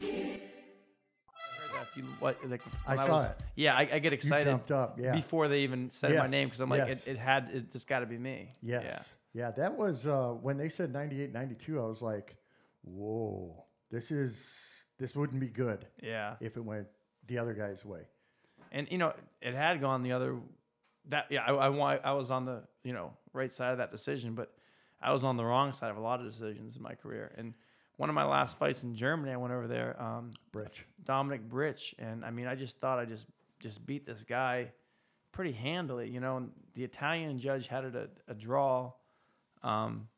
heard that few- what like I when saw was, it. Yeah, I, I get excited You jumped up, yeah. before they even said my name because I'm like, yes. it, it had it, it's got to be me. Yes. Yeah. Yeah. that was uh, when they said 98, 92, I was like, whoa, this is, this wouldn't be good Yeah. if it went the other guy's way. And you know, it had gone the other. That yeah, I, I I was on the you know right side of that decision, but I was on the wrong side of a lot of decisions in my career. And one of my last fights in Germany, I went over there, um, Bridge. Dominik Britsch, and I mean, I just thought I just just beat this guy pretty handily, you know. And the Italian judge had it a, a draw, um,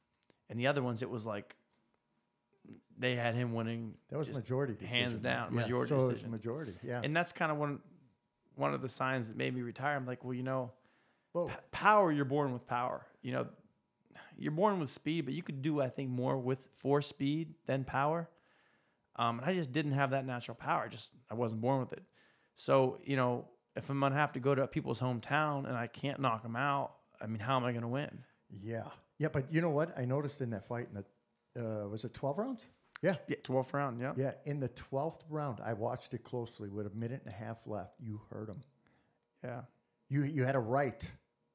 and the other ones it was like they had him winning. That was majority decision. hands down, Yeah, majority so it was decision. majority. Yeah. and that's kind of one one of the signs that made me retire. I'm like, well, you know, p- power. You're born with power. You know, you're born with speed, but you could do, I think, more with for speed than power. Um, and I just didn't have that natural power. I just I wasn't born with it. So you know, if I'm gonna have to go to people's hometown and I can't knock them out, I mean, how am I gonna win? Yeah. Yeah. But you know what? I noticed in that fight, in the, uh, was it 12 rounds? Yeah. Yeah, 12th round. Yeah. Yeah. In the 12th round, I watched it closely with a minute and a half left. You hurt him. Yeah. You, you had a right.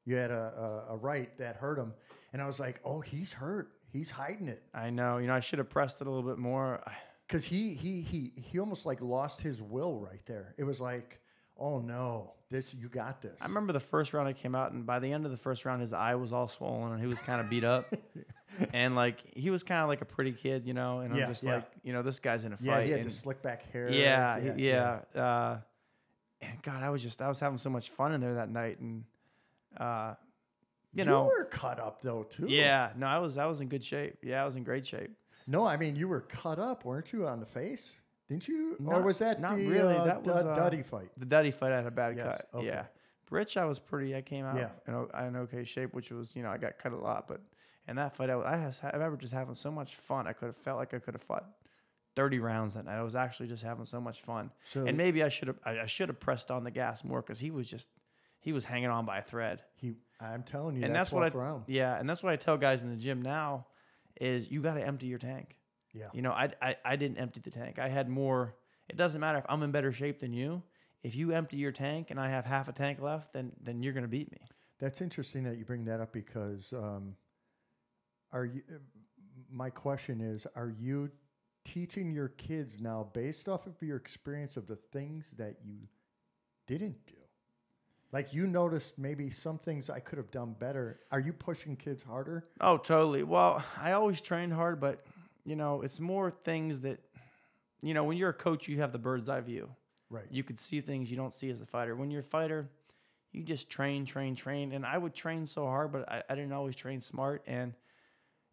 You had a, a, a right that hurt him. And I was like, oh, he's hurt. He's hiding it. I know. You know, I should have pressed it a little bit more. Because he, he, he, he almost like lost his will right there. It was like, oh no, this, you got this. I remember the first round I came out, and by the end of the first round, his eye was all swollen and he was kind of beat up. and like he was kind of like a pretty kid, you know. And I'm just yeah. like, you know, this guy's in a Yeah, fight. he had and the slick back hair. yeah, yeah, yeah. Uh, and God, I was just I was having so much fun in there that night, and uh, you, You, know, were cut up though too. yeah, no, I was I was in good shape. Yeah, I was in great shape. No, I mean you were cut up, weren't you, on the face? Didn't you? or was that not the really. uh, That was, Dud- uh, Duddy fight? The Duddy fight I had a bad Yes, cut. okay. Yeah. Rich, I was pretty. I came out Yeah. in, in okay shape, which was, you know, I got cut a lot, but in that fight, I, was, I, has, I remember just having so much fun. I could have felt like I could have fought 30 rounds that night. I was actually just having so much fun. So and maybe I should have, I, I should have pressed on the gas more because he was just, he was hanging on by a thread. he, I'm telling you, and that that's what I, round. yeah, and that's what I tell guys in the gym now, is you got to empty your tank. Yeah. You know, I, I I didn't empty the tank. I had more. It doesn't matter if I'm in better shape than you. If you empty your tank and I have half a tank left, then then you're gonna beat me. That's interesting that you bring that up because um, are you? My question is: Are you teaching your kids now based off of your experience of the things that you didn't do? Like you noticed maybe some things I could have done better. Are you pushing kids harder? Oh, totally. Well, I always trained hard, but you know, it's more things that, you know, when you're a coach, you have the bird's eye view. Right. You could see things you don't see as a fighter. When you're a fighter, you just train, train, train. And I would train so hard, but I, I didn't always train smart. And,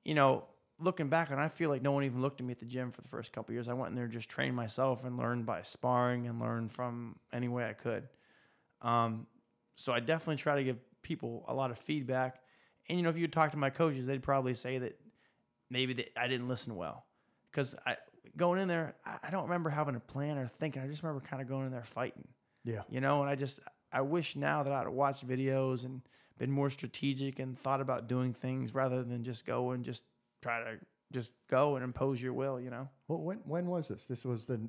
you know, looking back on I feel like no one even looked at me at the gym for the first couple years. I went in there just trained myself and learned by sparring and learned from any way I could. Um, so I definitely try to give people a lot of feedback. And, you know, if you talk to my coaches, they'd probably say that maybe that I didn't listen well. Because I going in there, I don't remember having a plan or thinking. I just remember kind of going in there fighting Yeah. you know and i just i wish now that i'd watched videos and been more strategic and thought about doing things rather than just go and just try to just go and impose your will you know Well, when when was this? This was the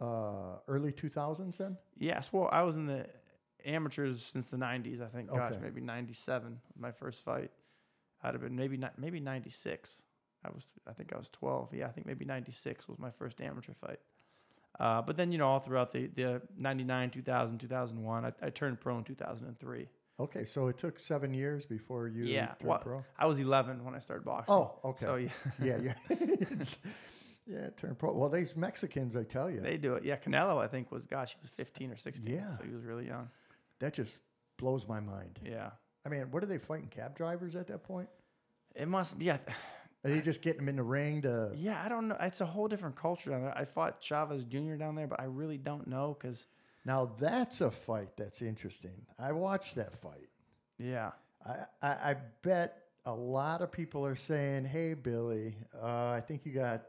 uh, early 2000s then. yes well i was in the amateurs since the 90s i think gosh Okay. maybe 97 my first fight i'd have been maybe not maybe 96 i was i think i was 12 yeah i think maybe 96 was my first amateur fight uh, but then you know all throughout the, the 99 2000 2001 I, I turned pro in 2003 Okay, so it took seven years before you Yeah, turned well, pro. I was 11 when I started boxing. Oh, okay. So yeah, yeah, yeah. it's, yeah, turn pro. Well, these Mexicans, I tell you, they do it. Yeah, Canelo, I think was gosh, he was 15 or 16. Yeah. so he was really young. that just blows my mind. Yeah, I mean, what are they fighting cab drivers at that point? it must be. Yeah, Are they just getting them in the ring to? yeah. I don't know. It's a whole different culture down there. I fought Chavez Jr. down there, but I really don't know because Now that's a fight that's interesting. I watched that fight. yeah, I, I, I bet a lot of people are saying, "Hey, Billy, uh, I think you got,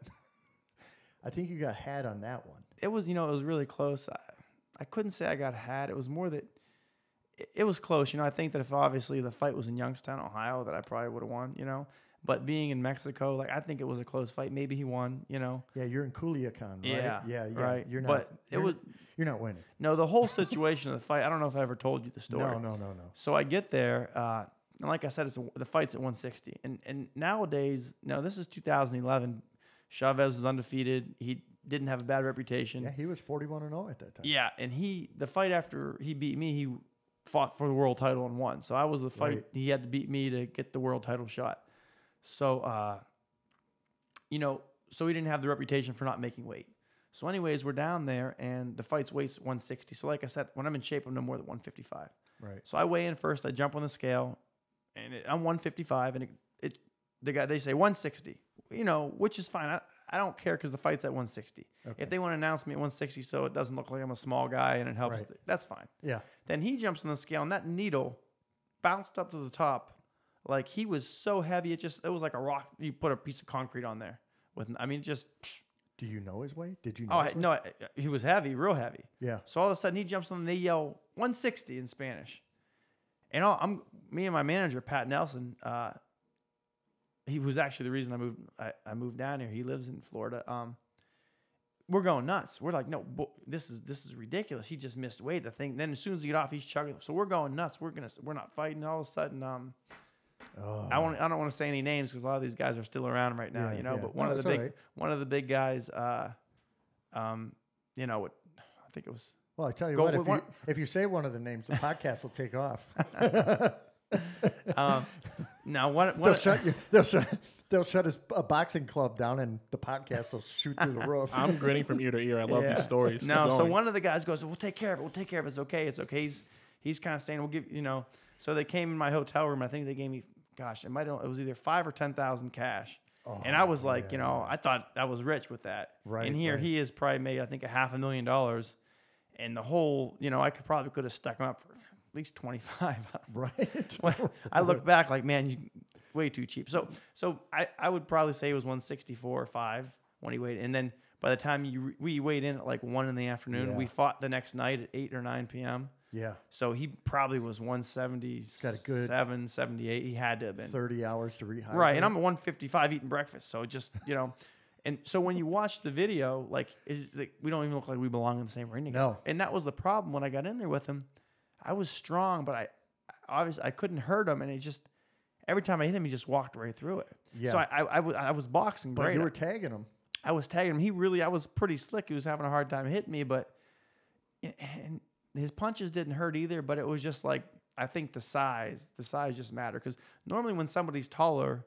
I think you got had on that one." it was. You know, it was really close. I, I couldn't say I got had. It was more that it, it was close. You know, I think that if obviously the fight was in Youngstown, Ohio, that I probably would have won. You know, but being in Mexico, like I think it was a close fight. Maybe he won. You know. Yeah, you're in Culiacan, right? Yeah, yeah, yeah. right. You're not. But it was- You're not winning. No, the whole situation of the fight. I don't know if I ever told you the story. No, no, no, no. So I get there, uh, and like I said, it's a, the fight's at 160. And and nowadays, no, this is 2011. Chavez was undefeated. He didn't have a bad reputation. Yeah, he was 41 and 0 at that time. Yeah, and he the fight after he beat me, he fought for the world title and won. So I was the fight Right. he had to beat me to get the world title shot. So uh, you know, so we didn't have the reputation for not making weight. So anyways, we're down there and the fight's weight's 160. So like I said, when I'm in shape, I'm no more than 155. Right. So I weigh in first. I jump on the scale, and it, I'm 155, and it, it the guy they say 160. You know, which is fine. I, I don't care because the fight's at 160. Okay. If they want to announce me at 160, so it doesn't look like I'm a small guy and it helps, Right. that's fine. Yeah. Then he jumps on the scale, and that needle bounced up to the top, like he was so heavy. It just it was like a rock. You put a piece of concrete on there with. I mean, just Do you know his weight? Did you know? oh I- no, I- he was heavy, real heavy. Yeah. So all of a sudden he jumps on and they yell 160 in Spanish. And all, I'm me and my manager Pat Nelson. Uh, he was actually the reason I moved. I, I moved down here. He lives in Florida. Um, we're going nuts. We're like, no, bo- this is this is ridiculous. He just missed weight. The thing. Then as soon as he get off, he's chugging. So we're going nuts. We're gonna we're not fighting. All of a sudden, um, Oh, I want I don't want to say any names because a lot of these guys are still around right now. Yeah, you know, yeah. but one No, of the big right. one of the big guys. Uh, um, you know what? I think it was well, I tell you Go what, with if you, one- if you say one of the names, the podcast will take off. Um, now, one, they'll shut you. They'll shut. They'll shut his a boxing club down, and the podcast will shoot through the roof. I'm grinning from ear to ear. I love Yeah. these stories. No, so one of the guys goes, "We'll take care of it. We'll take care of it. It's okay. It's okay." He's he's kind of saying, "We'll give you know." So they came in my hotel room. I think they gave me, gosh, it might it was either five or ten thousand cash. and I oh, was like, you know, I thought I was rich with that. Right, And here right. he has probably made, I think, a half a million dollars. And the whole, you know, I could probably could have stuck him up for at least twenty five. right. I look back, like man, you way too cheap. So so I, I would probably say it was 164 or five when he weighed, and then by the time you we weighed in at like one in the afternoon, we fought the next night at eight or nine p.m. yeah. So he probably was 177, got a good 78. He had to have been Thirty hours to rehydrate. right. And I'm at 155 eating breakfast, so just you know. And so when you watch the video, like, it, like we don't even look like we belong in the same ring. No. And that was the problem when I got in there with him. I was strong, but I obviously I couldn't hurt him, and he just every time I hit him, he just walked right through it. Yeah. So I I, I, was, I was boxing but great. you were tagging him. I was tagging him. He really I was pretty slick. He was having a hard time hitting me, but and his punches didn't hurt either. But it was just like I think the size, the size just matter because normally when somebody's taller,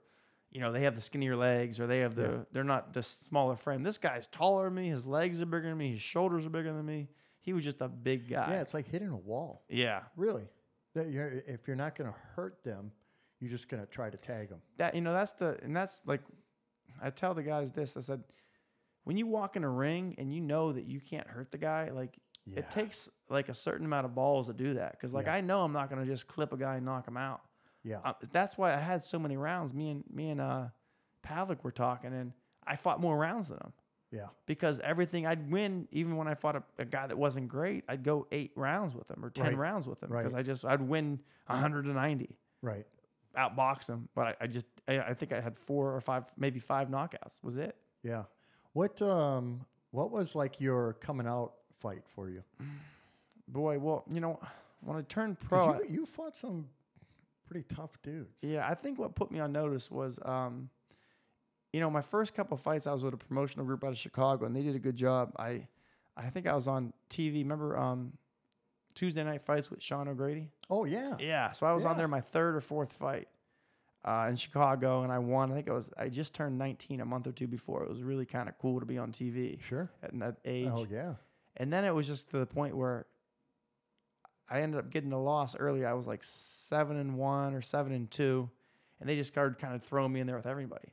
you know, they have the skinnier legs or they have the Yeah. they're not the smaller frame. This guy's taller than me. His legs are bigger than me. His shoulders are bigger than me. He was just a big guy. Yeah, it's like hitting a wall. Yeah. Really. That you're, if you're not going to hurt them, you're just going to try to tag them. that you know that's the and that's like I tell the guys this I said when you walk in a ring and you know that you can't hurt the guy like Yeah. it takes like a certain amount of balls to do that because like Yeah. I know I'm not gonna just clip a guy and knock him out Yeah. uh, that's why I had so many rounds me and me and uh Pavlik were talking and I fought more rounds than him yeah. because everything I'd win even when I fought a, a guy that wasn't great I'd go eight rounds with him or ten Right. rounds with him Right. because I just I'd win 190 Right. outbox him, but I, I just I, I think I had four or five, maybe five knockouts. Was it? Yeah. What um what was like your coming out fight for you? Boy, well, you know, when I turned pro, I- you, you fought some pretty tough dudes. yeah, I think what put me on notice was, um, you know, my first couple of fights, I was with a promotional group out of Chicago, and they did a good job. I, I think I was on TV. Remember um, Tuesday night fights with Sean O'Grady? Oh yeah. Yeah, so I was on Yeah. there my third or fourth fight uh, in Chicago, and I won. I think I was I just turned 19 a month or two before. It was really kind of cool to be on TV Sure. at that age. Oh yeah. And then it was just to the point where I ended up getting a loss early. I was like seven and one or seven and two, and they just started kind of throwing me in there with everybody.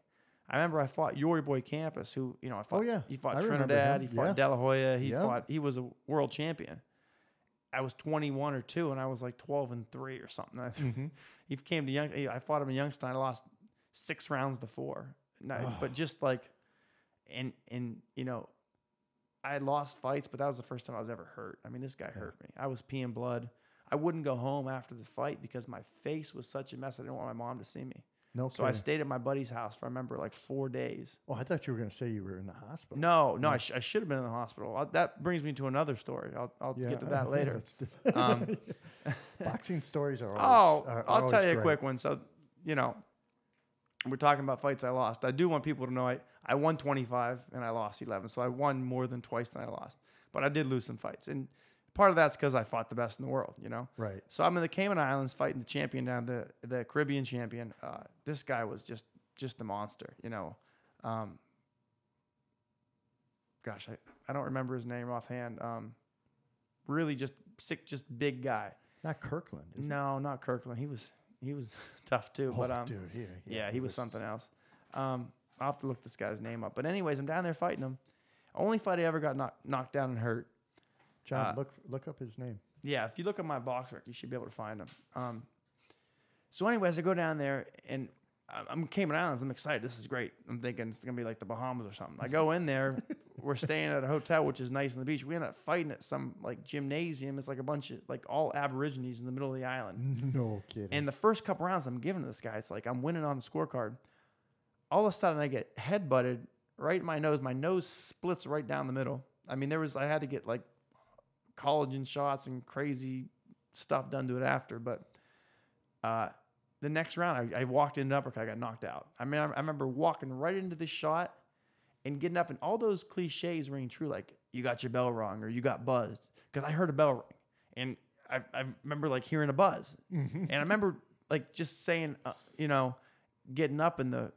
I remember I fought Yory Boy Campas, who you know I fought. Oh, yeah. he fought I Trinidad. He fought Yeah. De La Hoya. He Yeah. fought. He was a world champion. I was 21 or two, and I was like 12 and three or something. Mhm. He came to Young. I fought him in Youngstown. I lost six rounds to four. No, Oh. But just like, and and you know, I lost fights, but that was the first time I was ever hurt. I mean, this guy hurt me. I was peeing blood. I wouldn't go home after the fight because my face was such a mess. I didn't want my mom to see me. No So I stayed at my buddy's house for I remember like four days. Oh, I thought you were going to say you were in the hospital. No, no, I, sh- I should have been in the hospital. Uh, that brings me to another story. I'll, I'll get to that later. let's Um, Boxing stories are Oh, always. are I'll tell you a quick one. So, you know, we're talking about fights I lost. I do want people to know I, I won 25 and I lost 11. So I won more than twice than I lost. But I did lose some fights. And part of that's because I fought the best in the world, you know? Right. So I'm in the Cayman Islands fighting the champion down the the Caribbean champion. Uh, this guy was just just a monster, you know. Um, gosh, I, I don't remember his name offhand. Um, really just sick, just big guy. Not Kirkland. Is it? No, not Kirkland. He was he was tough too. Oh, but um, dude, yeah, yeah, he was something else. Um, I'll have to look this guy's name up. But anyways, I'm down there fighting him. Only fight I ever got knocked knocked down and hurt. John, uh, look look up his name. Yeah, if you look at my BoxRec, you should be able to find him. Um, so, anyways, I go down there and I'm Cayman Islands. I'm excited. This is great. I'm thinking it's gonna be like the Bahamas or something. I go in there. we're staying at a hotel, which is nice on the beach. We end up fighting at some like gymnasium. It's like a bunch of like all Aborigines in the middle of the island. No kidding. And the first couple rounds I'm giving to this guy, it's like I'm winning on the scorecard. All of a sudden, I get head butted right in my nose. My nose splits right down the middle. I mean, there was I had to get like collagen shots and crazy stuff done to it after. But uh, the next round, I, I walked in an uppercut. I got knocked out. I mean, I, I remember walking right into the shot and getting up, and all those cliches ring true. Like you got your bell rung or you got buzzed because I heard a bell ring, and I, I remember like hearing a buzz, and I remember like just saying, uh, you know, getting up in the.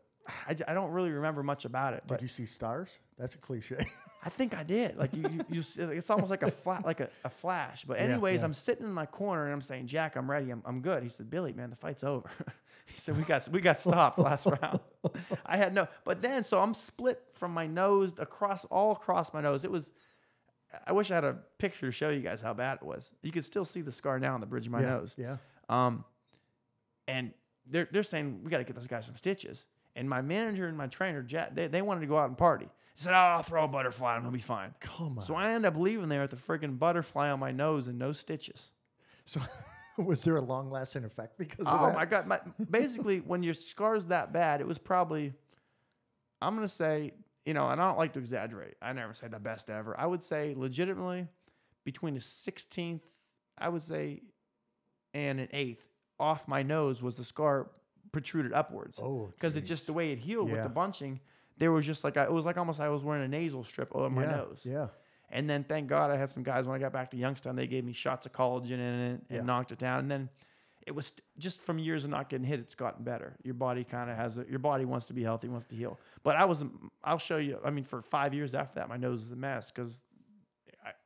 I don't really remember much about it, but Did you see stars? That's a cliche. I think I did. Like you, you, you it's almost like a flat, like a, a flash. But Yeah, anyways, yeah. I'm sitting in my corner and I'm saying, Jack, I'm ready. I'm, I'm good. He said, Billy, man, the fight's over. he said, we got, we got stopped last round. I had no, but then, so I'm split from my nose across, all across my nose. It was, I wish I had a picture to show you guys how bad it was. You can still see the scar now on the bridge of my yeah, nose. Yeah. Um, and they're they're saying we got to get this guy some stitches. And my manager and my trainer, Jack, they, they wanted to go out and party. He said, "Oh, I'll throw a butterfly and he'll be fine." Come on. So I end up leaving there with the freaking butterfly on my nose and no stitches. So, was there a long lasting effect because of Oh that? my god! My, basically, when your scar's that bad, it was probably, I'm gonna say, you know, and I don't like to exaggerate. I never say the best ever. I would say, legitimately, between a 16th, I would say, and an eighth off my nose was the scar protruded upwards. Oh, because it's just the way it healed with the bunching. There was just like I, it was like almost I was wearing a nasal strip over my yeah, nose. Yeah. And then thank God I had some guys when I got back to Youngstown. They gave me shots of collagen in it and Yeah. knocked it down. And then it was just from years of not getting hit, it's gotten better. Your body kind of has a, your body wants to be healthy, wants to heal. But I was, I'll show you. I mean, for five years after that, my nose is a mess because,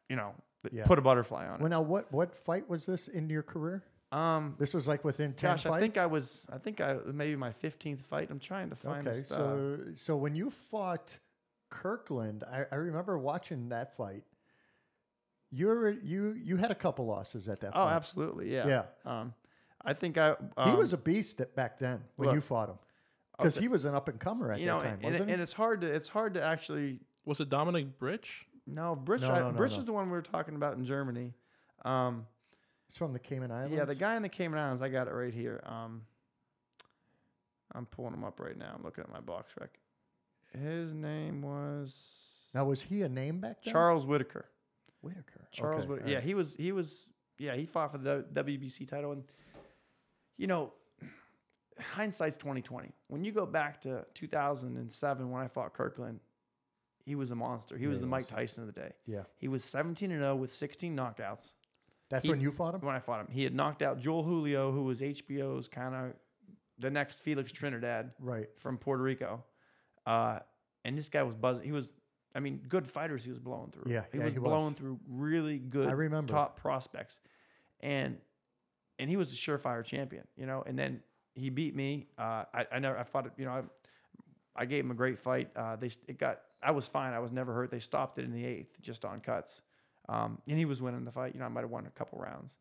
you know, Yeah. put a butterfly on it. Well, now what what fight was this in your career? Um, This was like within ten gosh, fights. I think I was, I think I maybe my fifteenth fight. I'm trying to find Okay, this. so so when you fought Kirkland, I, I remember watching that fight. You were you you had a couple losses at that oh, point. absolutely, yeah. Yeah. Um, I think I. he um, was a beast at, back then when you fought him because okay. he was an up and comer at you that time, and, wasn't and, he? and it's hard to it's hard to actually Was it Dominik Britsch? no Britsch. No, no, no, Britsch no. is the one we were talking about in Germany. Um, It's from the Cayman Islands. yeah, the guy in the Cayman Islands. I got it right here. Um, I'm pulling him up right now. I'm looking at my BoxRec. His name was Now was he a name back then? Charles Whitaker. Whitaker. Charles Okay, Whitaker. Yeah, he was. He was. Yeah, he fought for the WBC title, and you know, hindsight's twenty twenty. When you go back to two thousand and seven, when I fought Kirkland, he was a monster. He Yeah, was he the Mike was. Tyson of the day. Yeah, He was seventeen and zero with sixteen knockouts. that's He- when you fought him. When I fought him, he had knocked out Joel Julio, who was HBO's kind of the next Felix Trinidad Right. from Puerto Rico. Uh, and this guy was buzzing. He was, I mean, good fighters he was blowing through. Yeah, he yeah, was he was. blowing through really good, I remember. top prospects, and and he was a surefire champion, you know. And then he beat me. Uh, I, I never, I fought, you know, I, I gave him a great fight. Uh, they it got, I was fine. I was never hurt. They stopped it in the eighth, just on cuts. Um, and he was winning the fight. You know, I might have won a couple rounds,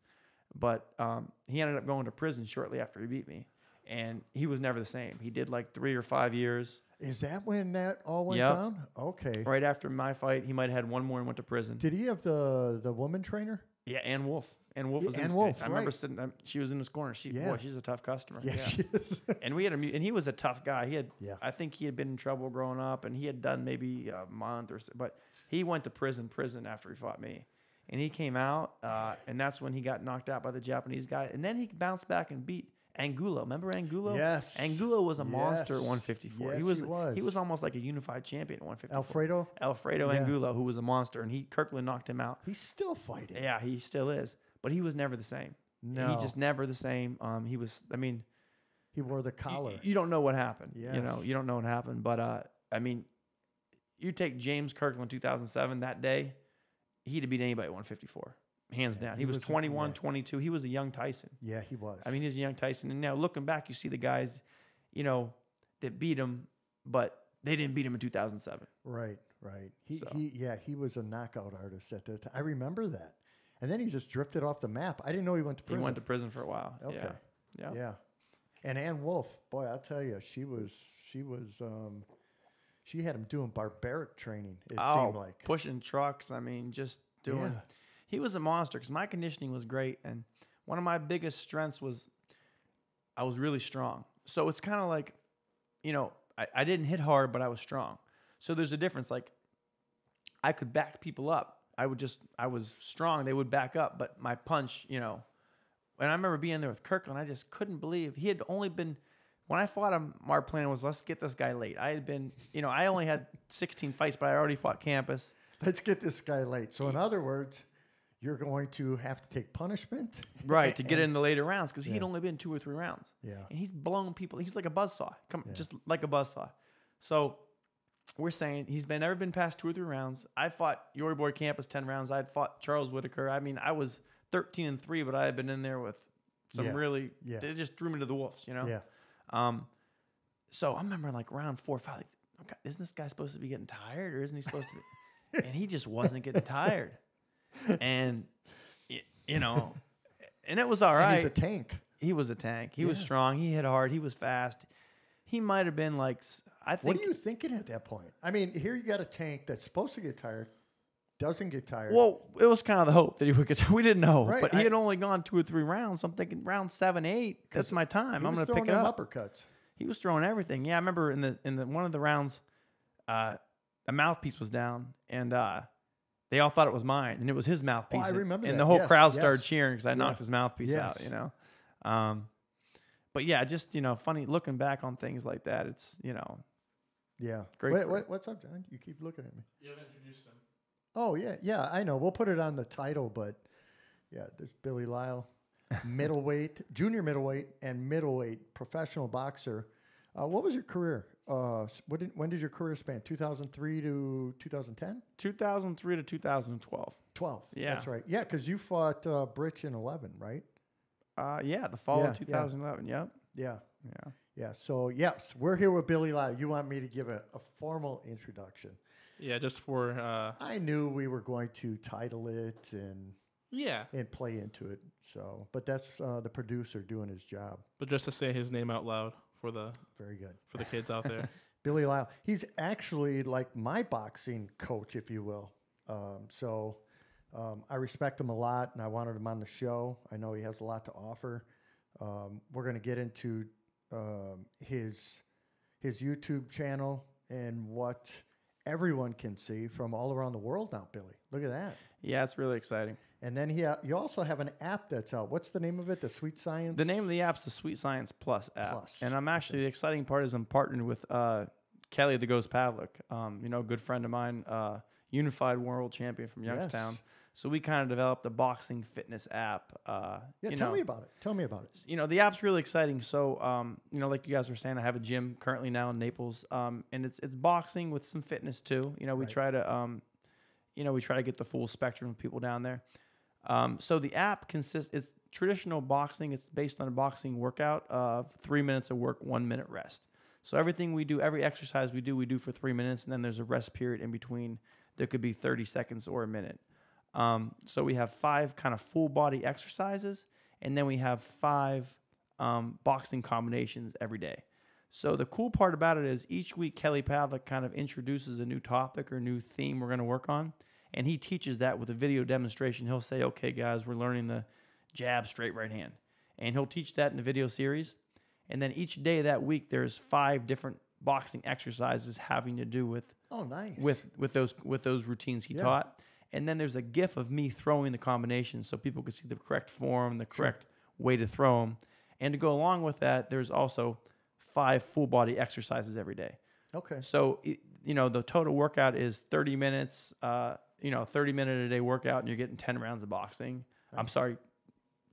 but um, he ended up going to prison shortly after he beat me. and he was never the same. He did like three or five years. Is that when that all went Yep. down? Okay. Right after my fight, he might have had one more and went to prison. Did he have the the woman trainer? Yeah, Ann Wolfe. Ann Wolfe Yeah, was in Ann Wolfe, I remember right. sitting. She was in his corner. She, Yeah. boy, she's a tough customer. Yeah, Yeah. she is. and we had a, and he was a tough guy. He had, Yeah. I think he had been in trouble growing up, and he had done maybe a month or, so, but he went to prison, prison after he fought me, and he came out, uh, and that's when he got knocked out by the Japanese guy, and then he bounced back and beat Angulo. Remember Angulo? Yes. Angulo was a monster at 154. Yes, he was, he was. he was almost like a unified champion at 154. Alfredo, Alfredo Yeah. Angulo, who was a monster, and he Kirkland knocked him out. he's still fighting. Yeah, he still is, but he was never the same. No. He just never the same. Um, he was. I mean, He wore the collar. You don't know what happened. You know, you don't know what happened. But uh, I mean, you take James Kirkland 2007 that day, he'd have beat anybody at 154, hands down. He, he was, was- 21, yeah. 22. He was a young Tyson. yeah, he was. I mean, he's a young Tyson. And now looking back, you see the guys, you know, that beat him, but they didn't beat him in 2007. right, right. He, So. he, yeah, he was a knockout artist at that time. I remember that. And then he just drifted off the map. I didn't know he went to He prison. went to prison for a while. Okay. Yeah. Yeah. Yeah. And Ann Wolfe, boy, I'll tell you, she was, she was, um, she had him doing barbaric training. It oh, seemed like. pushing trucks. I mean, just doing. Yeah. He was a monster because my conditioning was great, and one of my biggest strengths was I was really strong. So it's kind of like, you know, I, I didn't hit hard, but I was strong. So there's a difference. Like, I could back people up. I would just, I was strong. They would back up, but my punch, you know. And I remember being there with Kirkland. I just couldn't believe he had only been. When I fought him, our plan was let's get this guy late. I had been, you know, I only had 16 fights, but I already fought Campas. Let's get this guy late. So, in other words, you're going to have to take punishment. right to get And- in the later rounds because he'd only been two or three rounds Yeah. and he's blown people he's like a buzzsaw come Yeah. just like a buzzsaw so we're saying he's been never been past two or three rounds i fought Yory Boy Campas 10 rounds i'd fought charles whitaker i mean i was 13 and 3 but i had been in there with some Yeah. really Yeah. they just threw me to the wolves you know Yeah. um so i remember like round four five like, okay, isn't this guy supposed to be getting tired or isn't he supposed to be and he just wasn't getting tired and you know and it was all right. And he's a tank. he was a tank. He was strong. He hit hard. He was fast. He might have been like I think. What are you thinking at that point? I mean, here you got a tank that's supposed to get tired, doesn't get tired. Well, it was kind of the hope that he would get. tired. We didn't know, Right, but he I- had only gone two or three rounds. So I'm thinking round seven, eight. That's my time. I'm going to pick it up. uppercuts. He was throwing everything. Yeah, I remember in the in the one of the rounds, uh, a mouthpiece was down, and uh, they all thought it was mine, and it was his mouthpiece. Oh, I and- remember and that. the whole Yes, crowd started cheering because I knocked his mouthpiece out. Yes. You know, um, but yeah, just you know, funny looking back on things like that. It's you know, Yeah. Great Wait, for what, what's up, John? You keep looking at me. You haven't introduced him. Oh yeah, yeah. I know. We'll put it on the title, but yeah, there's Billy Lyell, middleweight, junior middleweight, and middleweight professional boxer. Uh, what was your career? Uh, what did, when did your career span? 2003 to 2010? 2003 to 2012. 12. Yeah. That's right. Yeah, because you fought uh, Britsch in 11, right? Uh, yeah, the fall Yeah, of yeah. 2011. Yep. Yeah. Yeah. Yeah. So, yes, we're here with Billy Lyell. You want me to give a, a formal introduction. Yeah, just for uh, I knew we were going to title it and yeah, and play into it. So, but that's uh, the producer doing his job. but just to say his name out loud for the Very good. for the kids out there. Billy Lyell. He's actually like my boxing coach, if you will. Um, so um, I respect him a lot, and I wanted him on the show. I know he has a lot to offer. Um, we're going to get into um, his his YouTube channel and what everyone can see from all around the world now. Billy, look at that. Yeah, it's really exciting. And then he you also have an app that's out. What's the name of it? The Sweet Science. The name of the app's the Sweet Science Plus app, Plus, and I'm actually the exciting part is I'm partnered with uh, Kelly the Ghost Pavlik. Um, you know, a good friend of mine, uh, unified world champion from Yes. Youngstown. So we kind of developed a boxing fitness app. Uh, Yeah, you tell know, me about it. Tell me about it. you know the app's really exciting so um, you know like you guys were saying i have a gym currently now in naples um, and it's it's boxing with some fitness too you know we Right. try to um, you know we try to get the full spectrum of people down there um, so the app consists it's traditional boxing it's based on a boxing workout of three minutes of work one minute rest. So everything we do every exercise we do we do for three minutes and then there's a rest period in between that could be 30 seconds or a minute. Um, so we have five kind of full body exercises, and then we have five um, boxing combinations every day. So the cool part about it is each week Kelly Pavlik kind of introduces a new topic or new theme we're going to work on, and he teaches that with a video demonstration. He'll say, "Okay, guys, we're learning the jab, straight right hand," and he'll teach that in a video series. And then each day that week, there's five different boxing exercises having to do with Oh, nice. with with those with those routines he Yeah. taught. And then there's a GIF of me throwing the combinations so people can see the correct form, the correct way to throw them. And to go along with that, there's also five full body exercises every day. okay. So you know the total workout is 30 minutes. Uh, you know, 30 minute a day workout, and you're getting 10 rounds of boxing. I'm sorry,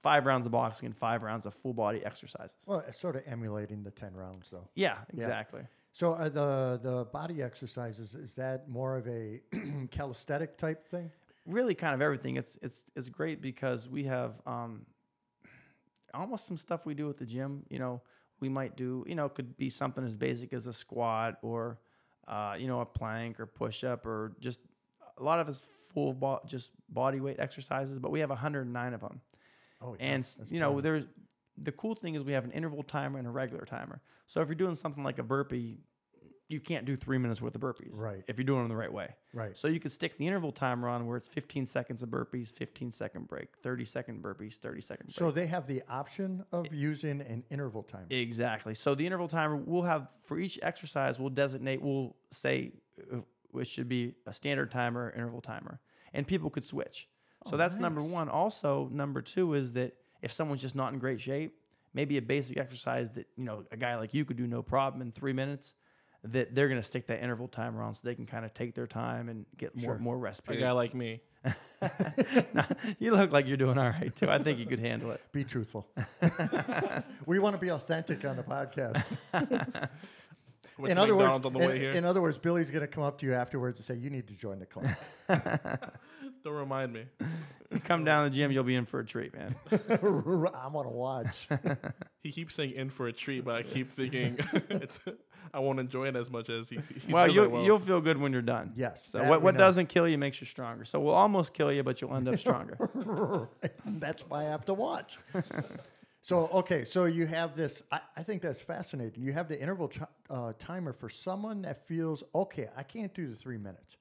five rounds of boxing and five rounds of full body exercises. Well, it's sort of emulating the ten rounds, though. Yeah, exactly. So are the the body exercises is that more of a calisthenic type thing? really kind of everything. It's it's it's great because we have um, almost some stuff we do at the gym. You know, we might do. You know, it could be something as basic as a squat or uh, you know a plank or push up or just a lot of it's full bo- just body weight exercises. But we have 109 of them, Oh, yeah, and that's you know there's the cool thing is we have an interval timer and a regular timer. So if you're doing something like a burpee. You can't do three minutes worth of burpees, Right. If you're doing them the right way, right. so you could stick the interval timer on where it's 15 seconds of burpees, 15 second break, 30 second burpees, 30 second break. So they have the option of using an interval timer. exactly. So the interval timer we'll have for each exercise, we'll designate, we'll say uh, which should be a standard timer, interval timer, and people could switch. So Oh, that's number one. Also, number two is that if someone's just not in great shape, maybe a basic exercise that you know a guy like you could do no problem in three minutes. That they're going to stick that interval timer on so they can kind of take their time and get more Sure. more rest A guy like me. Nah, you look like you're doing all right too. I think you could handle it. Be truthful. we want to be authentic on the podcast. Went in other words, McDonald's on the in, way here. in other words, Billy's going to come up to you afterwards and say, "You need to join the club." Don't remind me. You come down to the gym, you'll be in for a treat, man. I want to watch. He keeps saying in for a treat, but I keep thinking it's. I won't enjoy it as much as he. he well, says you'll will. you'll feel good when you're done. Yes, So what what know. doesn't kill you makes you stronger. So we'll almost kill you, but you'll end up stronger. that's why I have to watch. So okay, so you have this. I, I think that's fascinating. You have the interval uh, timer for someone that feels okay. I can't do the three minutes.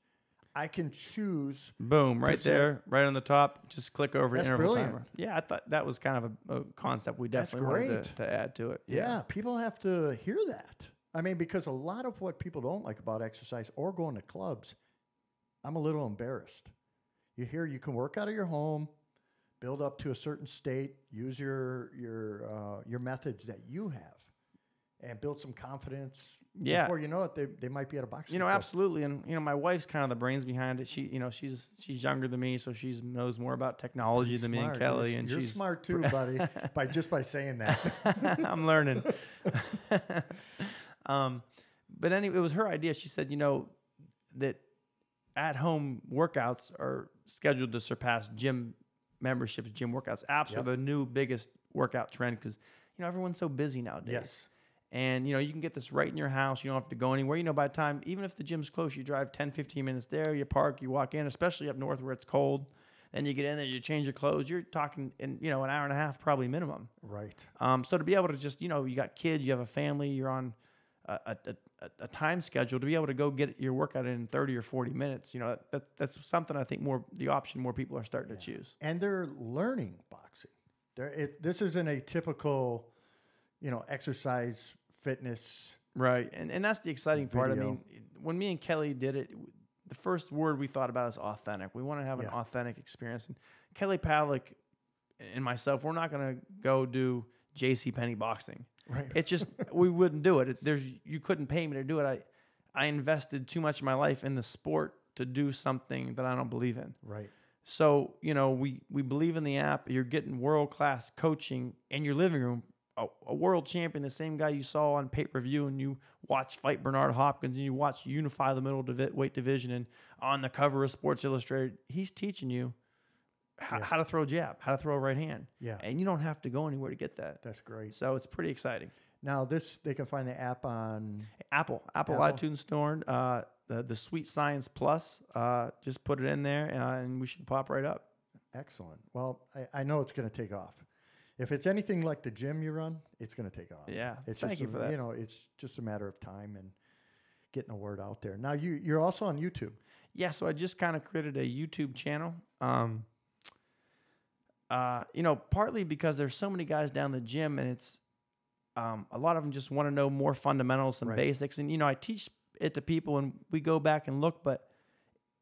I can choose. Boom, right say- there, right on the top. Just click over That's interval brilliant. timer. Yeah, I thought that was kind of a, a concept we definitely wanted to, to add to it. Yeah. people have to hear that. I mean, because a lot of what people don't like about exercise or going to clubs, I'm a little embarrassed. You hear you can work out of your home, build up to a certain state, use your your uh, your methods that you have, and build some confidence. Yeah. Before you know it, they, they might be at a boxing. You know, club. absolutely, and you know, my wife's kind of the brains behind it. She, you know, she's she's younger than me, so she knows more about technology than me and Kelly, You're, and you're she's smart too, buddy. by just by saying that. I'm learning. um, but anyway, it was her idea. She said, you know, that at home workouts are scheduled to surpass gym memberships, gym workouts. Apps Yep. are the new biggest workout trend because, you know, everyone's so busy nowadays. yes. And, you know, you can get this right in your house. You don't have to go anywhere. You know, by the time, even if the gym's close, you drive 10, 15 minutes there, you park, you walk in, especially up north where it's cold. Then you get in there, you change your clothes. You're talking in, you know, an hour and a half probably minimum. Right. Um, so to be able to just, you know, you got kids, you have a family, you're on a, a, a, a time schedule to be able to go get your workout in 30 or 40 minutes, you know, that, that's something I think more the option more people are starting to choose. and they're learning boxing. They're, it, this isn't a typical, you know, exercise fitness. Right. And, and that's the exciting part. I mean, when me and Kelly did it, the first word we thought about is authentic. We want to have an Yeah. authentic experience. And Kelly Pavlik and myself, we're not going to go do JC Penney boxing. Right. It's just we wouldn't do it. There's you couldn't pay me to do it. I I invested too much of my life in the sport to do something that I don't believe in. right. So you know we we believe in the app. You're getting world class coaching in your living room. A, a world champion, the same guy you saw on pay per view, and you watch fight Bernard Hopkins, and you watch unify the middle weight division, and on the cover of Sports Illustrated, he's teaching you how, Yeah. how to throw a jab, how to throw a right hand, Yeah. and you don't have to go anywhere to get that. That's great. So it's pretty exciting. Now this they can find the app on. Apple, Apple, Apple. iTunes Store, uh, the the Sweet Science Plus. Uh, just put it in there, uh, and we should pop right up. Excellent. Well, I, I know it's going to take off. if it's anything like the gym you run, it's going to take off. Yeah, it's thank just you a- for that. You know, it's just a matter of time and getting the word out there. Now you you're also on YouTube. Yeah, so I just kind of created a YouTube channel. Um, uh, you know, partly because there's so many guys down the gym, and it's um, a lot of them just want to know more fundamentals and Right. basics. And you know, I teach it to people, and we go back and look. But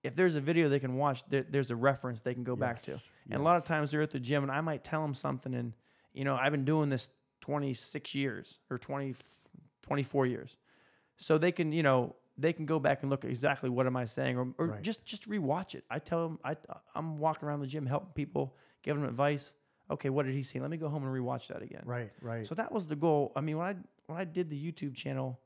if there's a video they can watch, there, there's a reference they can go back to. Yes, And a lot of times they're at the gym, and I might tell them something, and you know, I've been doing this 26 years or 20, 24 years, so they can, you know, they can go back and look at exactly what am I saying, or, or Right. just just rewatch it. I tell them, I I'm walking around the gym helping people, giving them advice. Okay, what did he say? Let me go home and rewatch that again. Right, right. So that was the goal. I mean, when I when I did the YouTube channel,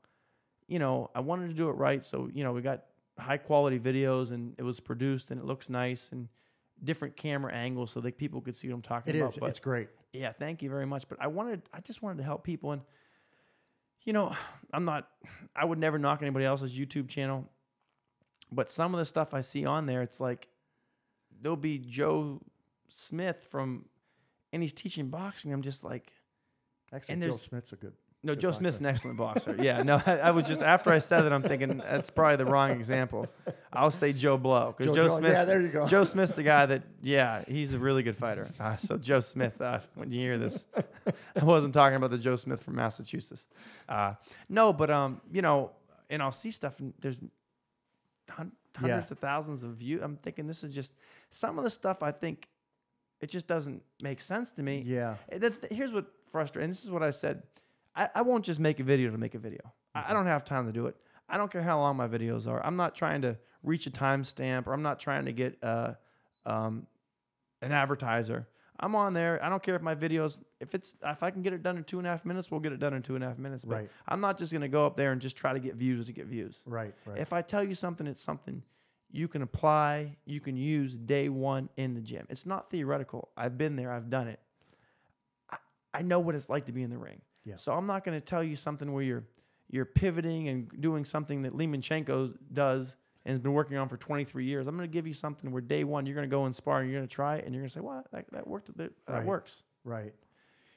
you know, I wanted to do it right. So you know, we got high quality videos, and it was produced, and it looks nice, and different camera angles, so that people could see what I'm talking it about. is. But It's great. yeah, thank you very much. But I wanted, I just wanted to help people, and you know, I'm not, I would never knock anybody else's YouTube channel, but some of the stuff I see on there, it's like there'll be Joe Smith from, and he's teaching boxing. I'm just like, Actually, Joe Smith's a good. no, Good Joe Smith's an excellent boxer. Yeah, no, I, I was just after I said that, I'm thinking that's probably the wrong example. I'll say Joe Blow because Joe- Joe, Joe- Smith. yeah, there you go. Joe Smith's the guy that, yeah, he's a really good fighter. Uh, so Joe Smith, uh, when you hear this, I wasn't talking about the Joe Smith from Massachusetts. Uh, no, but um, you know, and I'll see stuff and there's hun- Yeah. hundreds of thousands of views. I'm thinking this is just some of the stuff. I think it just doesn't make sense to me. Yeah. Uh, here's what frustrates, and this is what I said. I, I won't just make a video to make a video. I, I don't have time to do it. I don't care how long my videos are. I'm not trying to reach a timestamp or I'm not trying to get uh, um, an advertiser. I'm on there. I don't care if my videos, if it's, if I can get it done in two and a half minutes, we'll get it done in two and a half minutes. But Right. I'm not just going to go up there and just try to get views to get views. Right. Right. If I tell you something, it's something you can apply, you can use day one in the gym. It's not theoretical. I've been there, I've done it. I, I know what it's like to be in the ring. Yeah. So I'm not going to tell you something where you're you're pivoting and doing something that Lomachenko does and has been working on for 23 years. I'm going to give you something where day one you're going to go and spar and you're going to try it and you're going to say, "Well, that, that worked. That, that Right. works." Right.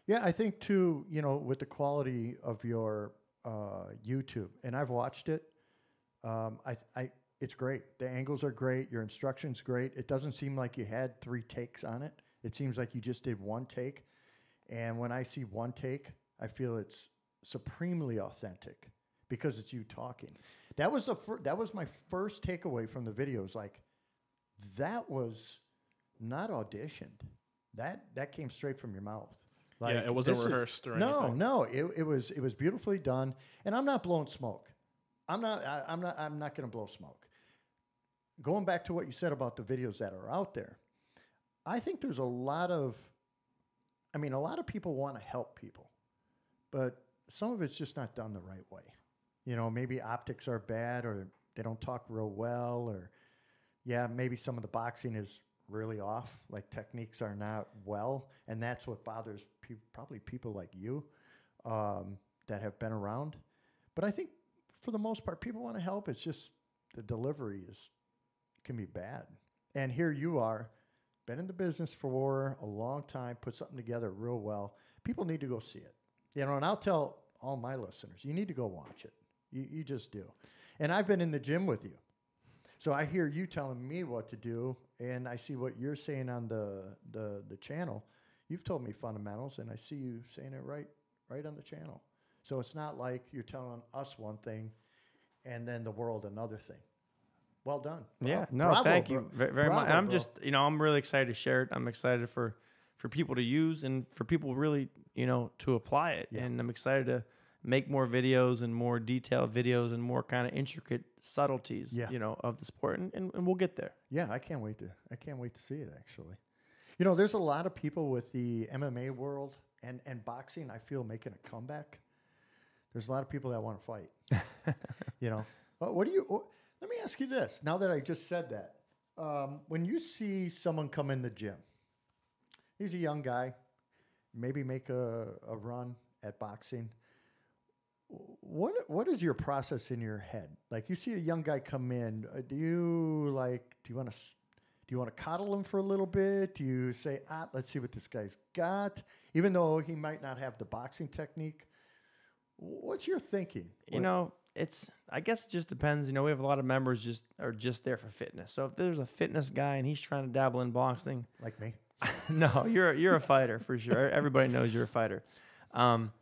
Yeah, I think too, you know, with the quality of your uh, YouTube, and I've watched it. Um, I, I, it's great. The angles are great. Your instructions great. It doesn't seem like you had three takes on it. It seems like you just did one take. And when I see one take, I feel it's supremely authentic because it's you talking. That was the fir- that was my first takeaway from the video. Was like that was not auditioned. That that came straight from your mouth. yeah, it wasn't rehearsed or no, anything. no, it, it was it was beautifully done, and I'm not blowing smoke. I'm not. I, I'm not. I'm not going to blow smoke. Going back to what you said about the videos that are out there, I think there's a lot of. I mean, a lot of people want to help people, but some of it's just not done the right way. You know, maybe optics are bad, or they don't talk real well, or yeah, maybe some of the boxing is really off, like techniques are not well, and that's what bothers pe- probably people like you um, that have been around. But I think for the most part, people want to help. It's just the delivery is can be bad. And here you are, been in the business for a long time, put something together real well. People need to go see it. You know, and I'll tell all my listeners, you need to go watch it. You, you just do. And I've been in the gym with you. So I hear you telling me what to do, and I see what you're saying on the, the, the channel. You've told me fundamentals, and I see you saying it right right on the channel. So it's not like you're telling us one thing and then the world another thing. Well done. Yeah, no, bravo, thank bro. you very, very much. And I'm bro. just, you know, I'm really excited to share it. I'm excited for for people to use and for people really, you know, to apply it. Yeah. And I'm excited to make more videos and more detailed videos and more kind of intricate subtleties, Yeah. you know, of the sport. And, and, and we'll get there. Yeah, I can't wait to I can't wait to see it actually. You know, there's a lot of people with the MMA world and, and boxing, I feel making a comeback. There's a lot of people that want to fight. you know. What do you let me ask you this. Now that I just said that, um, when you see someone come in the gym, he's a young guy, maybe make a, a run at boxing. What what is your process in your head? Like you see a young guy come in, uh, do you like do you want to Do you want to coddle him for a little bit? Do you say, ah, let's see what this guy's got, even though he might not have the boxing technique? What's your thinking? You know, it's I guess it just depends. You know, we have a lot of members just are just there for fitness. So if there's a fitness guy and he's trying to dabble in boxing, like me. no, you're you're a fighter for sure. Everybody knows you're a fighter. Um,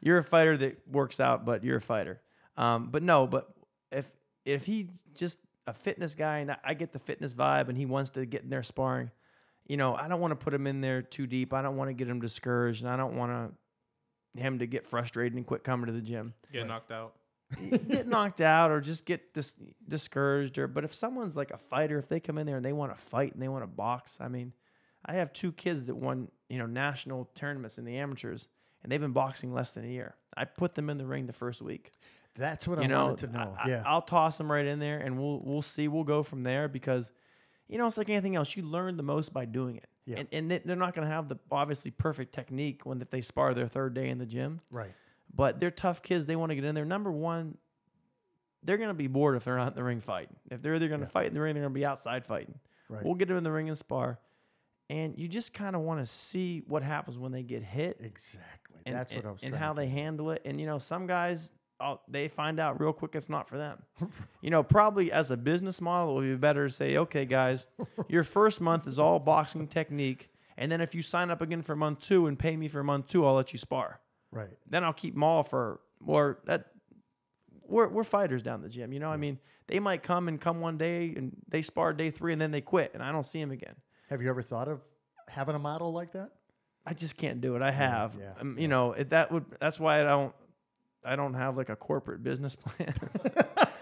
you're a fighter that works out, but you're a fighter. Um, but no, but if if he's just a fitness guy and I get the fitness vibe and he wants to get in there sparring, you know, I don't want to put him in there too deep. I don't want to get him discouraged, and I don't want to him to get frustrated and quit coming to the gym. Get Right. knocked out. Get knocked out or just get dis- discouraged or but if someone's like a fighter if they come in there and they want to fight and they want to box i mean i have two kids that won you know national tournaments in the amateurs and they've been boxing less than a year i put them in the ring the first week That's what you I know, wanted to know. I, yeah. will toss them right in there and we'll we'll see we'll go from there because you know it's like anything else you learn the most by doing it Yeah. and, and they- they're not going to have the obviously perfect technique when if they spar their third day in the gym right. But they're tough kids. They want to get in there. Number one, they're going to be bored if they're not in the ring fighting. If they're either going to Yeah. fight in the ring, they're going to be outside fighting. Right. We'll get them in the ring and spar. And you just kind of want to see what happens when they get hit exactly. and, That's and, what I was and how they handle it. And, you know, some guys, oh, they find out real quick it's not for them. you know, probably as a business model, it would be better to say, okay, guys, your first month is all boxing technique. And then if you sign up again for month two and pay me for month two, I'll let you spar Right. then I'll keep them all for or that we're we're fighters down the gym. You know, I mean, they might come and come one day and they spar day three and then they quit and I don't see them again. Have you ever thought of having a model like that? I just can't do it. I have, yeah, um, you know, it, that would that's why I don't I don't have like a corporate business plan.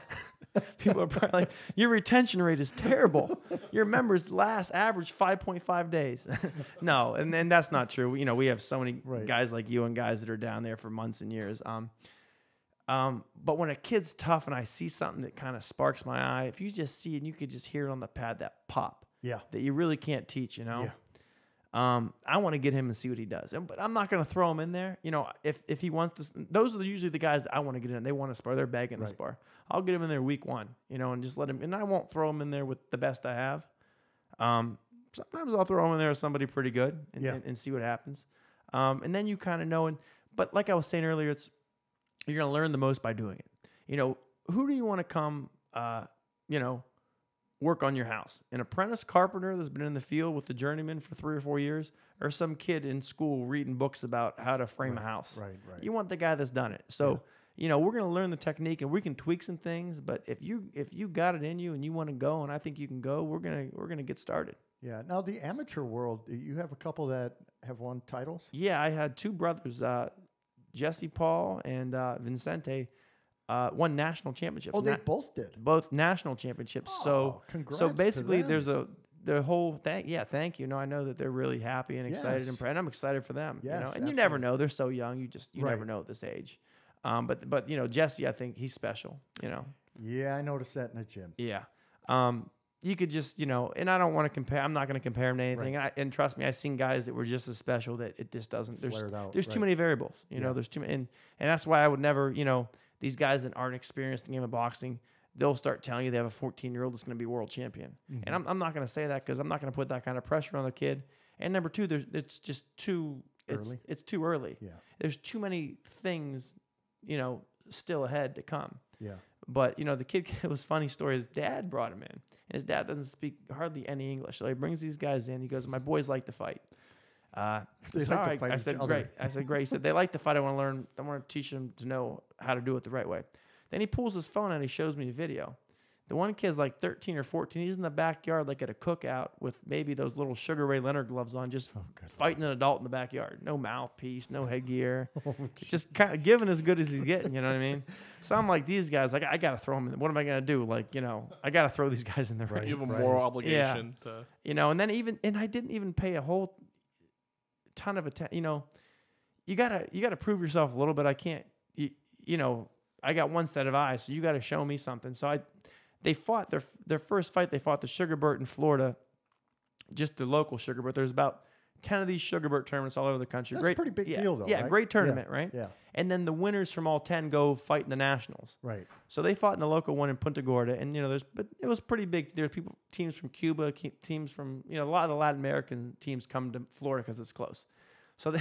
People are probably like, your retention rate is terrible. Your members last average 5.5 days. no, and then that's not true. You know, we have so many Right. guys like you and guys that are down there for months and years. Um, um, but when a kid's tough and I see something that kind of sparks my eye, if you just see it and you could just hear it on the pad, that pop Yeah. that you really can't teach, you know? Yeah. Um, I want to get him and see what he does. And, but I'm not going to throw him in there. You know, if, if he wants to, those are usually the guys that I want to get in. They want to spar. They're begging Right. to spar. I'll get him in there week one, you know, and just let him, and I won't throw him in there with the best I have. Um, sometimes I'll throw him in there with somebody pretty good and, Yeah. and, and see what happens. Um, and then you kind of know, and, but like I was saying earlier, it's, you're going to learn the most by doing it. You know, who do you want to come, uh, you know, work on your house? An apprentice carpenter that's been in the field with the journeyman for three or four years, or some kid in school reading books about how to frame a house? Right. Right. You want the guy that's done it. So, you know, we're going to learn the technique and we can tweak some things, but if you if you got it in you and you want to go and I think you can go, we're going to we're going to get started. yeah. Now the amateur world, you have a couple that have won titles. Yeah, I had two brothers, uh, Jesse Paul and uh, Vincente, uh, won national championships. Oh, they Na- both did. both national championships. Oh, so congrats so basically, there's a the whole thing, yeah thank you. No, I know that they're really happy and excited Yes. and proud. And I'm excited for them. you know, Yes, and you never know. They're so young. You just you never know at this age. Um, but but you know Jesse, I think he's special. You know, Yeah, I noticed that in the gym. yeah. Um, you could just you know, and I don't want to compare. I'm not going to compare him to anything. And, I, and trust me, I've seen guys that were just as special that it just doesn't. There's out, there's too many variables. You Yeah. know, there's too many, and and that's why I would never. You know, these guys that aren't experienced in the game of boxing, they'll start telling you they have a 14 year old that's going to be world champion. Mm-hmm. And I'm, I'm not going to say that because I'm not going to put that kind of pressure on the kid. And number two, there's it's just too it's Early? it's too early. Yeah. There's too many things, you know, still ahead to come. Yeah. But you know, the kid it was funny story. His dad brought him in. And his dad doesn't speak hardly any English, so he brings these guys in. He goes, "My boys like to fight." Uh, They I said, like to fight I said, other. "Great." I said, "Great." He said, "They like to fight. I want to learn. I want to teach them to know how to do it the right way." Then he pulls his phone out. and He shows me a video. The one kid's like 13 or 14. He's in the backyard, like at a cookout, with maybe those little Sugar Ray Leonard gloves on, just Oh, fighting an adult in the backyard. No mouthpiece, no headgear. Oh, just kind of giving as good as he's getting. You know what I mean? So I'm like these guys. Like I got to throw them in. What am I gonna do? Like you know, I got to throw these guys in the ring. You have a Right. moral obligation to. You know, and then even and I didn't even pay a whole ton of attention. You know, you gotta you gotta prove yourself a little bit. I can't. You, you know, I got one set of eyes, so you got to show me something. So I, they fought their their first fight. They fought the Sugar Bert in Florida, just the local Sugar Bert. There's about ten of these Sugar Bert tournaments all over the country. That's a pretty big yeah, deal, though, Yeah, right? great Yeah, tournament, right? yeah. And then the winners from all ten go fight in the nationals. Right. So they fought in the local one in Punta Gorda, and you know, there's but it was pretty big. There's people, teams from Cuba, teams from you know, a lot of the Latin American teams come to Florida because it's close. So they,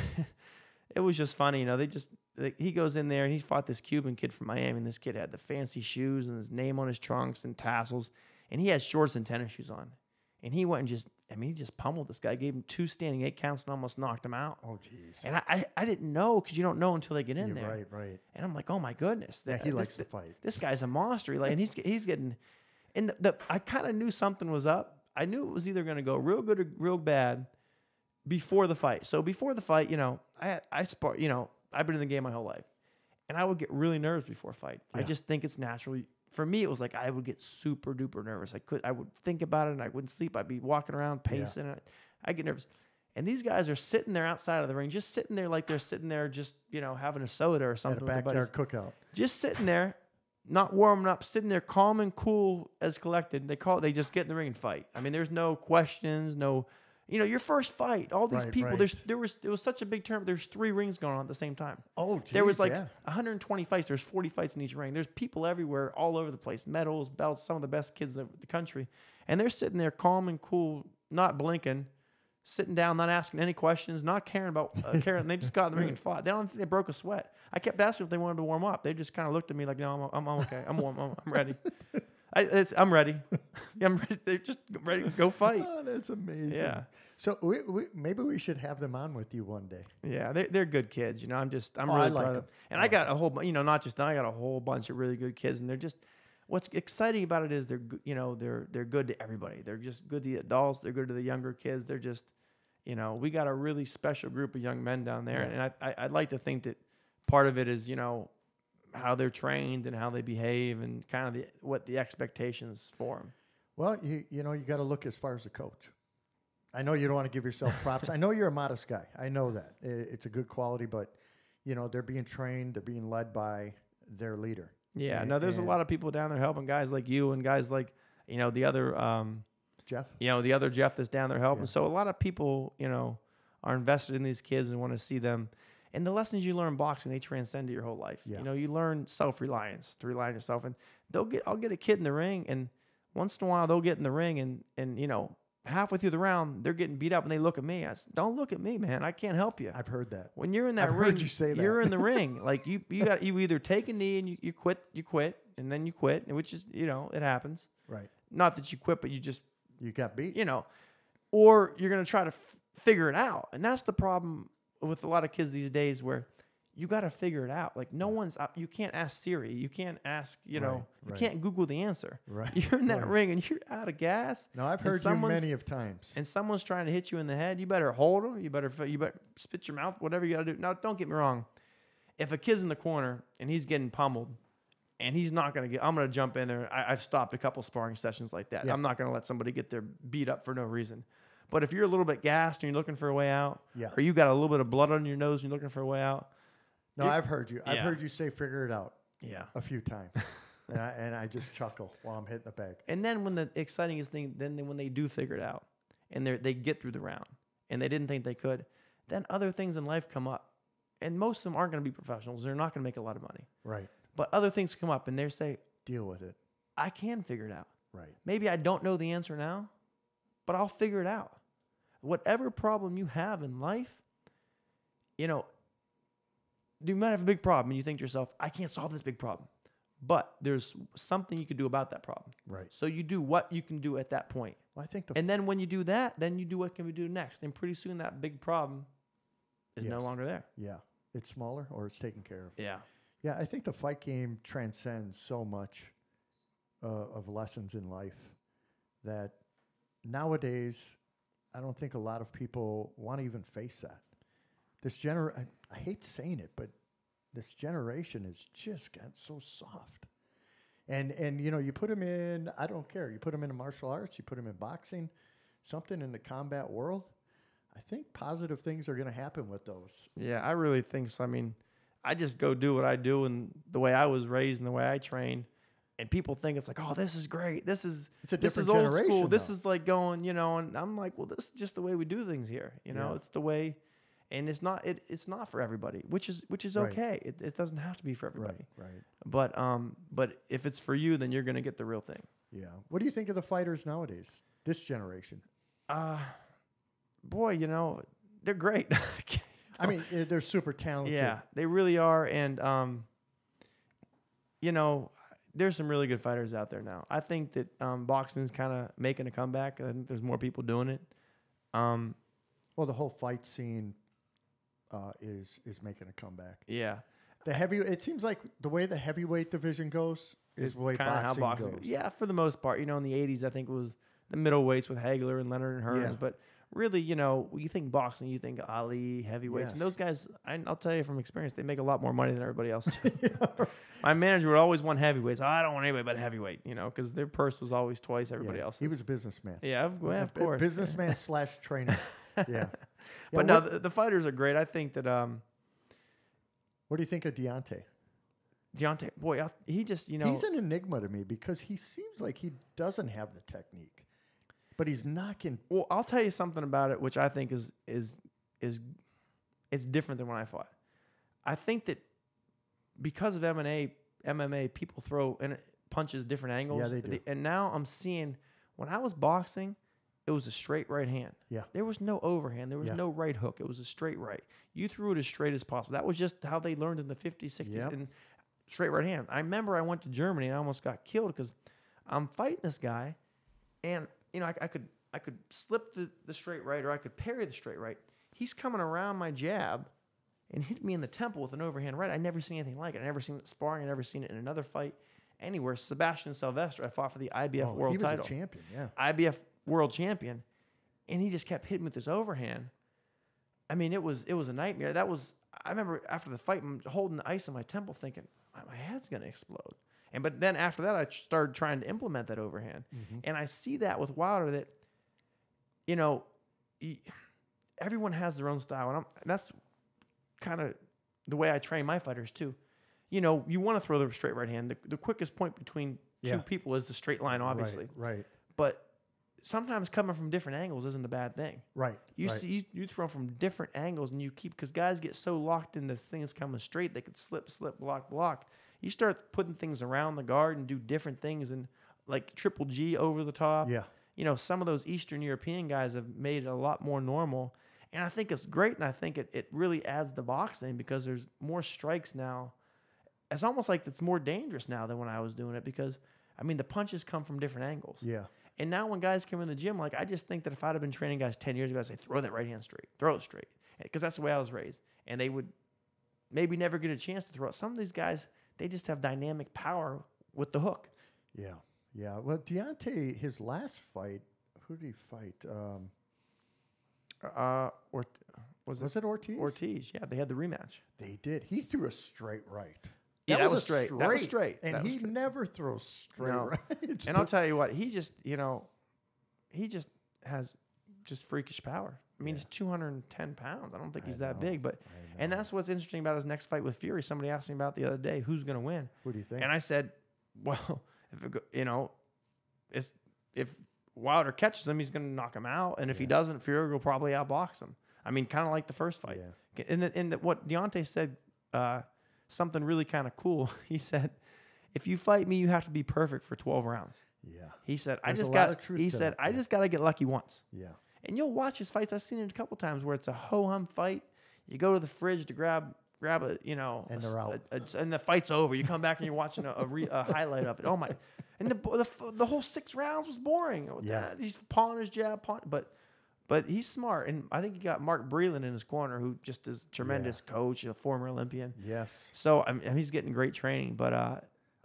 it was just funny, you know. They just they, he goes in there and he fought this Cuban kid from Miami, and this kid had the fancy shoes and his name on his trunks and tassels, and he had shorts and tennis shoes on, and he went and just, I mean, he just pummeled this guy, gave him two standing eight counts, and almost knocked him out. Oh, jeez. And I, I, I didn't know because you don't know until they get in You're there. right, right. And I'm like, oh my goodness, Yeah, that- he this- likes to fight. This guy's a monster. Like, and he's he's getting, and the, the I kind of knew something was up. I knew it was either going to go real good or real bad before the fight. So before the fight, you know, I I spar, you know, I've been in the game my whole life, and I would get really nervous before a fight. I just think it's natural. For me, it was like I would get super duper nervous. I could I would think about it and I wouldn't sleep. I'd be walking around pacing. And I get nervous. And these guys are sitting there outside of the ring, just sitting there like they're sitting there, just you know, having a soda or At something. a their buddies backyard cookout. just sitting there, not warming up, sitting there calm and cool as collected. They call they just get in the ring and fight. I mean, there's no questions, no, you know, your first fight. All these Right, people. right. There's there was it was such a big tournament. There's three rings going on at the same time. Oh, geez, there was like yeah. 120 fights. There's 40 fights in each ring. There's people everywhere, all over the place. Medals, belts. Some of the best kids in the country, and they're sitting there calm and cool, not blinking. Sitting down, not asking any questions, not caring about uh, caring. They just got in the ring and fought. They don't think they broke a sweat. I kept asking if they wanted to warm up. They just kind of looked at me like, "No, I'm, I'm, I'm okay. I'm warm. I'm, I'm ready. I, it's, I'm ready. I'm ready. They're just ready to go fight. Oh, that's amazing. Yeah. So we, we, maybe we should have them on with you one day. Yeah, they're, they're good kids. You know, I'm just I'm Oh, I really like proud of them. them. And oh, I got a whole, you know, not just them, I got a whole bunch of really good kids, and they're just. What's exciting about it is they're, you know, they're they're good to everybody. They're just good to the adults. They're good to the younger kids. They're just, you know, we got a really special group of young men down there, Yeah. and I, I I'd like to think that part of it is you know how they're trained and how they behave and kind of the what the expectations for them. Well, you you know you got to look as far as the coach. I know you don't want to give yourself props. I know you're a modest guy. I know that I- it's a good quality, but you know they're being trained. They're being led by their leader. Yeah, And- no, there's a lot of people down there helping guys like you and guys like you know the other. um Jeff. you know, the other Jeff that's down there helping. Yeah. So a lot of people, you know, are invested in these kids and want to see them. And the lessons you learn in boxing, they transcend to your whole life. Yeah. You know, you learn self reliance, to rely on yourself. And they'll get, I'll get a kid in the ring, and once in a while they'll get in the ring, and and you know, halfway through the round, they're getting beat up, and they look at me. I said, "Don't look at me, man. I can't help you." I've heard that. when you're in that I've ring, heard you say that. you're in the ring. Like you, you got you either take a knee and you, you quit, you quit, and then you quit, which is you know it happens. Right. Not that you quit, but you just You got beat. you know, or you're going to try to f- figure it out. And that's the problem with a lot of kids these days where you got to figure it out. Like no one's up. You can't ask Siri. You can't ask, you know, Right, you right. can't Google the answer. Right, You're in that right. ring and you're out of gas. No, I've heard you many of times. And someone's trying to hit you in the head. You better hold them. You better, you better spit your mouth, whatever you got to do. Now, don't get me wrong. If a kid's in the corner and he's getting pummeled, and he's not going to get. I'm going to jump in there. I, I've stopped a couple sparring sessions like that. Yeah. I'm not going to let somebody get their beat up for no reason. But if you're a little bit gassed and you're looking for a way out, Yeah. or you got a little bit of blood on your nose and you're looking for a way out, No, I've heard you. I've Yeah. heard you say "figure it out" yeah. a few times, and, I, and I just chuckle while I'm hitting the bag. And then when the exciting thing, then when they do figure it out, and they they get through the round, and they didn't think they could, then other things in life come up, and most of them aren't going to be professionals. They're not going to make a lot of money, Right. but other things come up, and they say, Deal with it. I can figure it out. Right. Maybe I don't know the answer now, but I'll figure it out. Whatever problem you have in life, you know, you might have a big problem and you think to yourself, I can't solve this big problem. But there's something you can do about that problem. Right. So you do what you can do at that point. Well, I think the And then when you do that, then you do what can we do next. And pretty soon that big problem is no longer there. yeah, it's smaller or it's taken care of. Yeah. Yeah, I think the fight game transcends so much uh, of lessons in life that nowadays I don't think a lot of people want to even face that. This gener I, I hate saying it, but this generation has just gotten so soft. And and you know, you put them in I don't care. You put them in martial arts, you put them in boxing, something in the combat world. I think positive things are going to happen with those. Yeah, I really think so. I mean, I just go do what I do and the way I was raised and the way I train. And people think it's like, oh, this is great. This is It's a this is different old school. generation, This is like going, you know, and I'm like, well, this is just the way we do things here. You know, Yeah. it's the way, and it's not it, it's not for everybody, which is which is Right. okay. It, it doesn't have to be for everybody. Right, right. But um, but if it's for you, then you're gonna get the real thing. Yeah. What do you think of the fighters nowadays? This generation. Uh, boy, you know, they're great. I mean, they're super talented. yeah, they really are, and um, you know, there's some really good fighters out there now. I think that um, boxing's kind of making a comeback. I think there's more people doing it. Um, Well, the whole fight scene uh, is is making a comeback. yeah, The heavy. It seems like the way the heavyweight division goes is the way kind of boxing, how boxing. goes. Yeah, for the most part, you know, in the '80s, I think it was the middleweights with Hagler and Leonard and Hearns, Yeah. but. Really, you know, you think boxing, you think Ali, heavyweights, and those guys. I, I'll tell you from experience, they make a lot more money than everybody else. My manager would always want heavyweights. I don't want anybody but heavyweight, you know, because their purse was always twice everybody Yeah, else's. He was a businessman. yeah, of, well, of course. Businessman slash trainer. Yeah. Yeah, but no, the, the fighters are great. I think that um, what do you think of Deontay? Deontay, boy, I, he just, you know, He's an enigma to me because he seems like he doesn't have the technique, but he's knocking. well, I'll tell you something about it, which I think is is is it's different than when I fought. I think that because of MMA, MMA, people throw and punches different angles. Yeah, they do. And now I'm seeing when I was boxing, it was a straight right hand. Yeah. There was no overhand. There was Yeah. no right hook. It was a straight right. You threw it as straight as possible. That was just how they learned in the 50s, 60s. Yep. And straight right hand. I remember I went to Germany and I almost got killed because I'm fighting this guy, and you know I, I could I could slip the, the straight right or I could parry the straight right. He's coming around my jab and hit me in the temple with an overhand right. I never seen anything like it. I never seen it sparring. I never seen it in another fight anywhere. Sebastian Sylvester, I fought for the IBF Oh, world he was title. a champion. Yeah. IBF world champion, and he just kept hitting with his overhand. I mean, it was it was a nightmare. That was I remember after the fight, I'm holding the ice in my temple, thinking my, my head's gonna explode. And but then after that, I started trying to implement that overhand, mm-hmm. and I see that with Wilder that, you know, everyone has their own style, and I'm and that's kind of the way I train my fighters too. You know, you want to throw the straight right hand. The, the quickest point between Yeah. two people is the straight line, obviously Right. Right. but sometimes coming from different angles isn't a bad thing. Right. You right. see, you, you throw from different angles, and you keep because guys get so locked into things coming straight, they could slip, slip, block, block. You start putting things around the guard and do different things, and like triple G over the top. Yeah. You know, some of those Eastern European guys have made it a lot more normal, and I think it's great, and I think it it really adds to boxing because there's more strikes now. It's almost like it's more dangerous now than when I was doing it because I mean the punches come from different angles. Yeah. And now when guys come in the gym, like I just think that if I'd have been training guys 10 years ago, I'd say, throw that right hand straight, throw it straight. Because that's the way I was raised. And they would maybe never get a chance to throw it. Some of these guys, they just have dynamic power with the hook. Yeah. Yeah. Well, Deontay, his last fight, who did he fight? Um, Uh, or was, was it it Ortiz? Ortiz? Yeah, they had the rematch. They did. He threw a straight right. Yeah, that a was straight. That was straight. And That was he straight. never throws straight No. right. And I'll tell you what, he just, you know, he just has just freakish power. I mean, he's 210 pounds. I don't think I he's that know. big, but and that's what's interesting about his next fight with Fury. Somebody asked me about the other day, who's going to win? Who do you think? And I said, well, if it go, you know, it's if Wilder catches him, he's going to knock him out, and if he doesn't, Fury will probably outbox him. I mean, kind of like the first fight. Yeah. And the, and the, what Deontay said, uh, something really kind of cool. He said, if you fight me, you have to be perfect for 12 rounds. Yeah. He said, I There's a just got. He said, that, I yeah. just got to get lucky once. Yeah. And you'll watch his fights. I've seen it a couple times where it's a ho hum fight. You go to the fridge to grab grab a you know, And they're out. a- a- and the fight's over. You come back and you're watching a, a, re, a highlight of it. Oh my! And the, the the whole six rounds was boring. Yeah. that, he's pawing his jab, pawn, but but he's smart, and I think he got Mark Breland in his corner, who just is a tremendous coach, a former Olympian. Yes. So I mean, he's getting great training. But uh,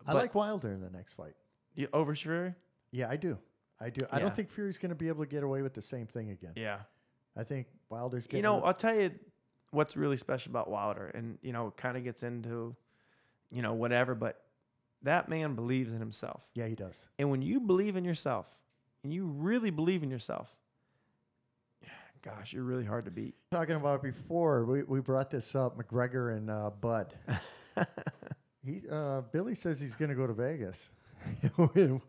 I but like Wilder in the next fight. you, over Fury. Yeah, I do. I do. I don't think Fury's going to be able to get away with the same thing again. Yeah. I think Wilder's getting you know, I'll tell you what's really special about Wilder, and you know, it kind of gets into, you know, whatever. But that man believes in himself, yeah, he does. and when you believe in yourself, and you really believe in yourself, gosh, you're really hard to beat. Talking about it before, we, we brought this up, McGregor and uh, Bud. he uh, Billy says he's going to go to Vegas.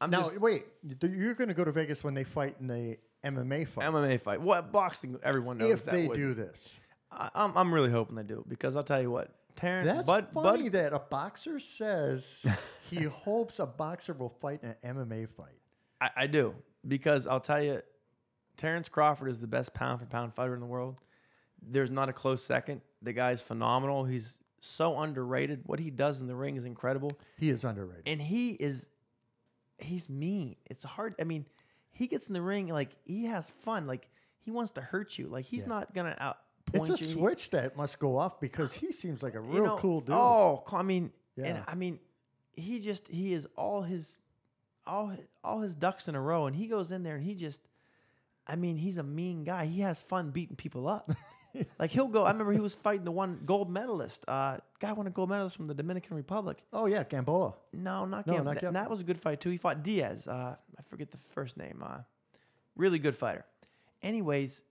I'm now, just wait, you're going to go to Vegas when they fight in the MMA fight. MMA fight. What boxing? Everyone knows if that they would- do this. I, I'm I'm really hoping they do because I'll tell you what, Terrence. That's Bud, funny Bud, that a boxer says he hopes a boxer will fight in an MMA fight. I, I do because I'll tell you, Terrence Crawford is the best pound for pound fighter in the world. There's not a close second. The guy's phenomenal. He's so underrated. What he does in the ring is incredible, He is underrated. and he is he's mean. It's hard. I mean, he gets in the ring like he has fun. Like he wants to hurt you. Like he's Yeah. not gonna out It's a switch that must go off because he seems like a real you know, cool dude. Oh, I mean, and I mean, he just he is all his, all all his ducks in a row, and he goes in there and he just, I mean, he's a mean guy. He has fun beating people up. like he'll go. I remember he was fighting the one gold medalist. Uh, guy won a gold medalist from the Dominican Republic. Oh yeah, Gamboa. No, not No, Gam. not Th- Gam- that was a good fight too. He fought Diaz. Uh, I forget the first name. Uh, really good fighter. Anyways,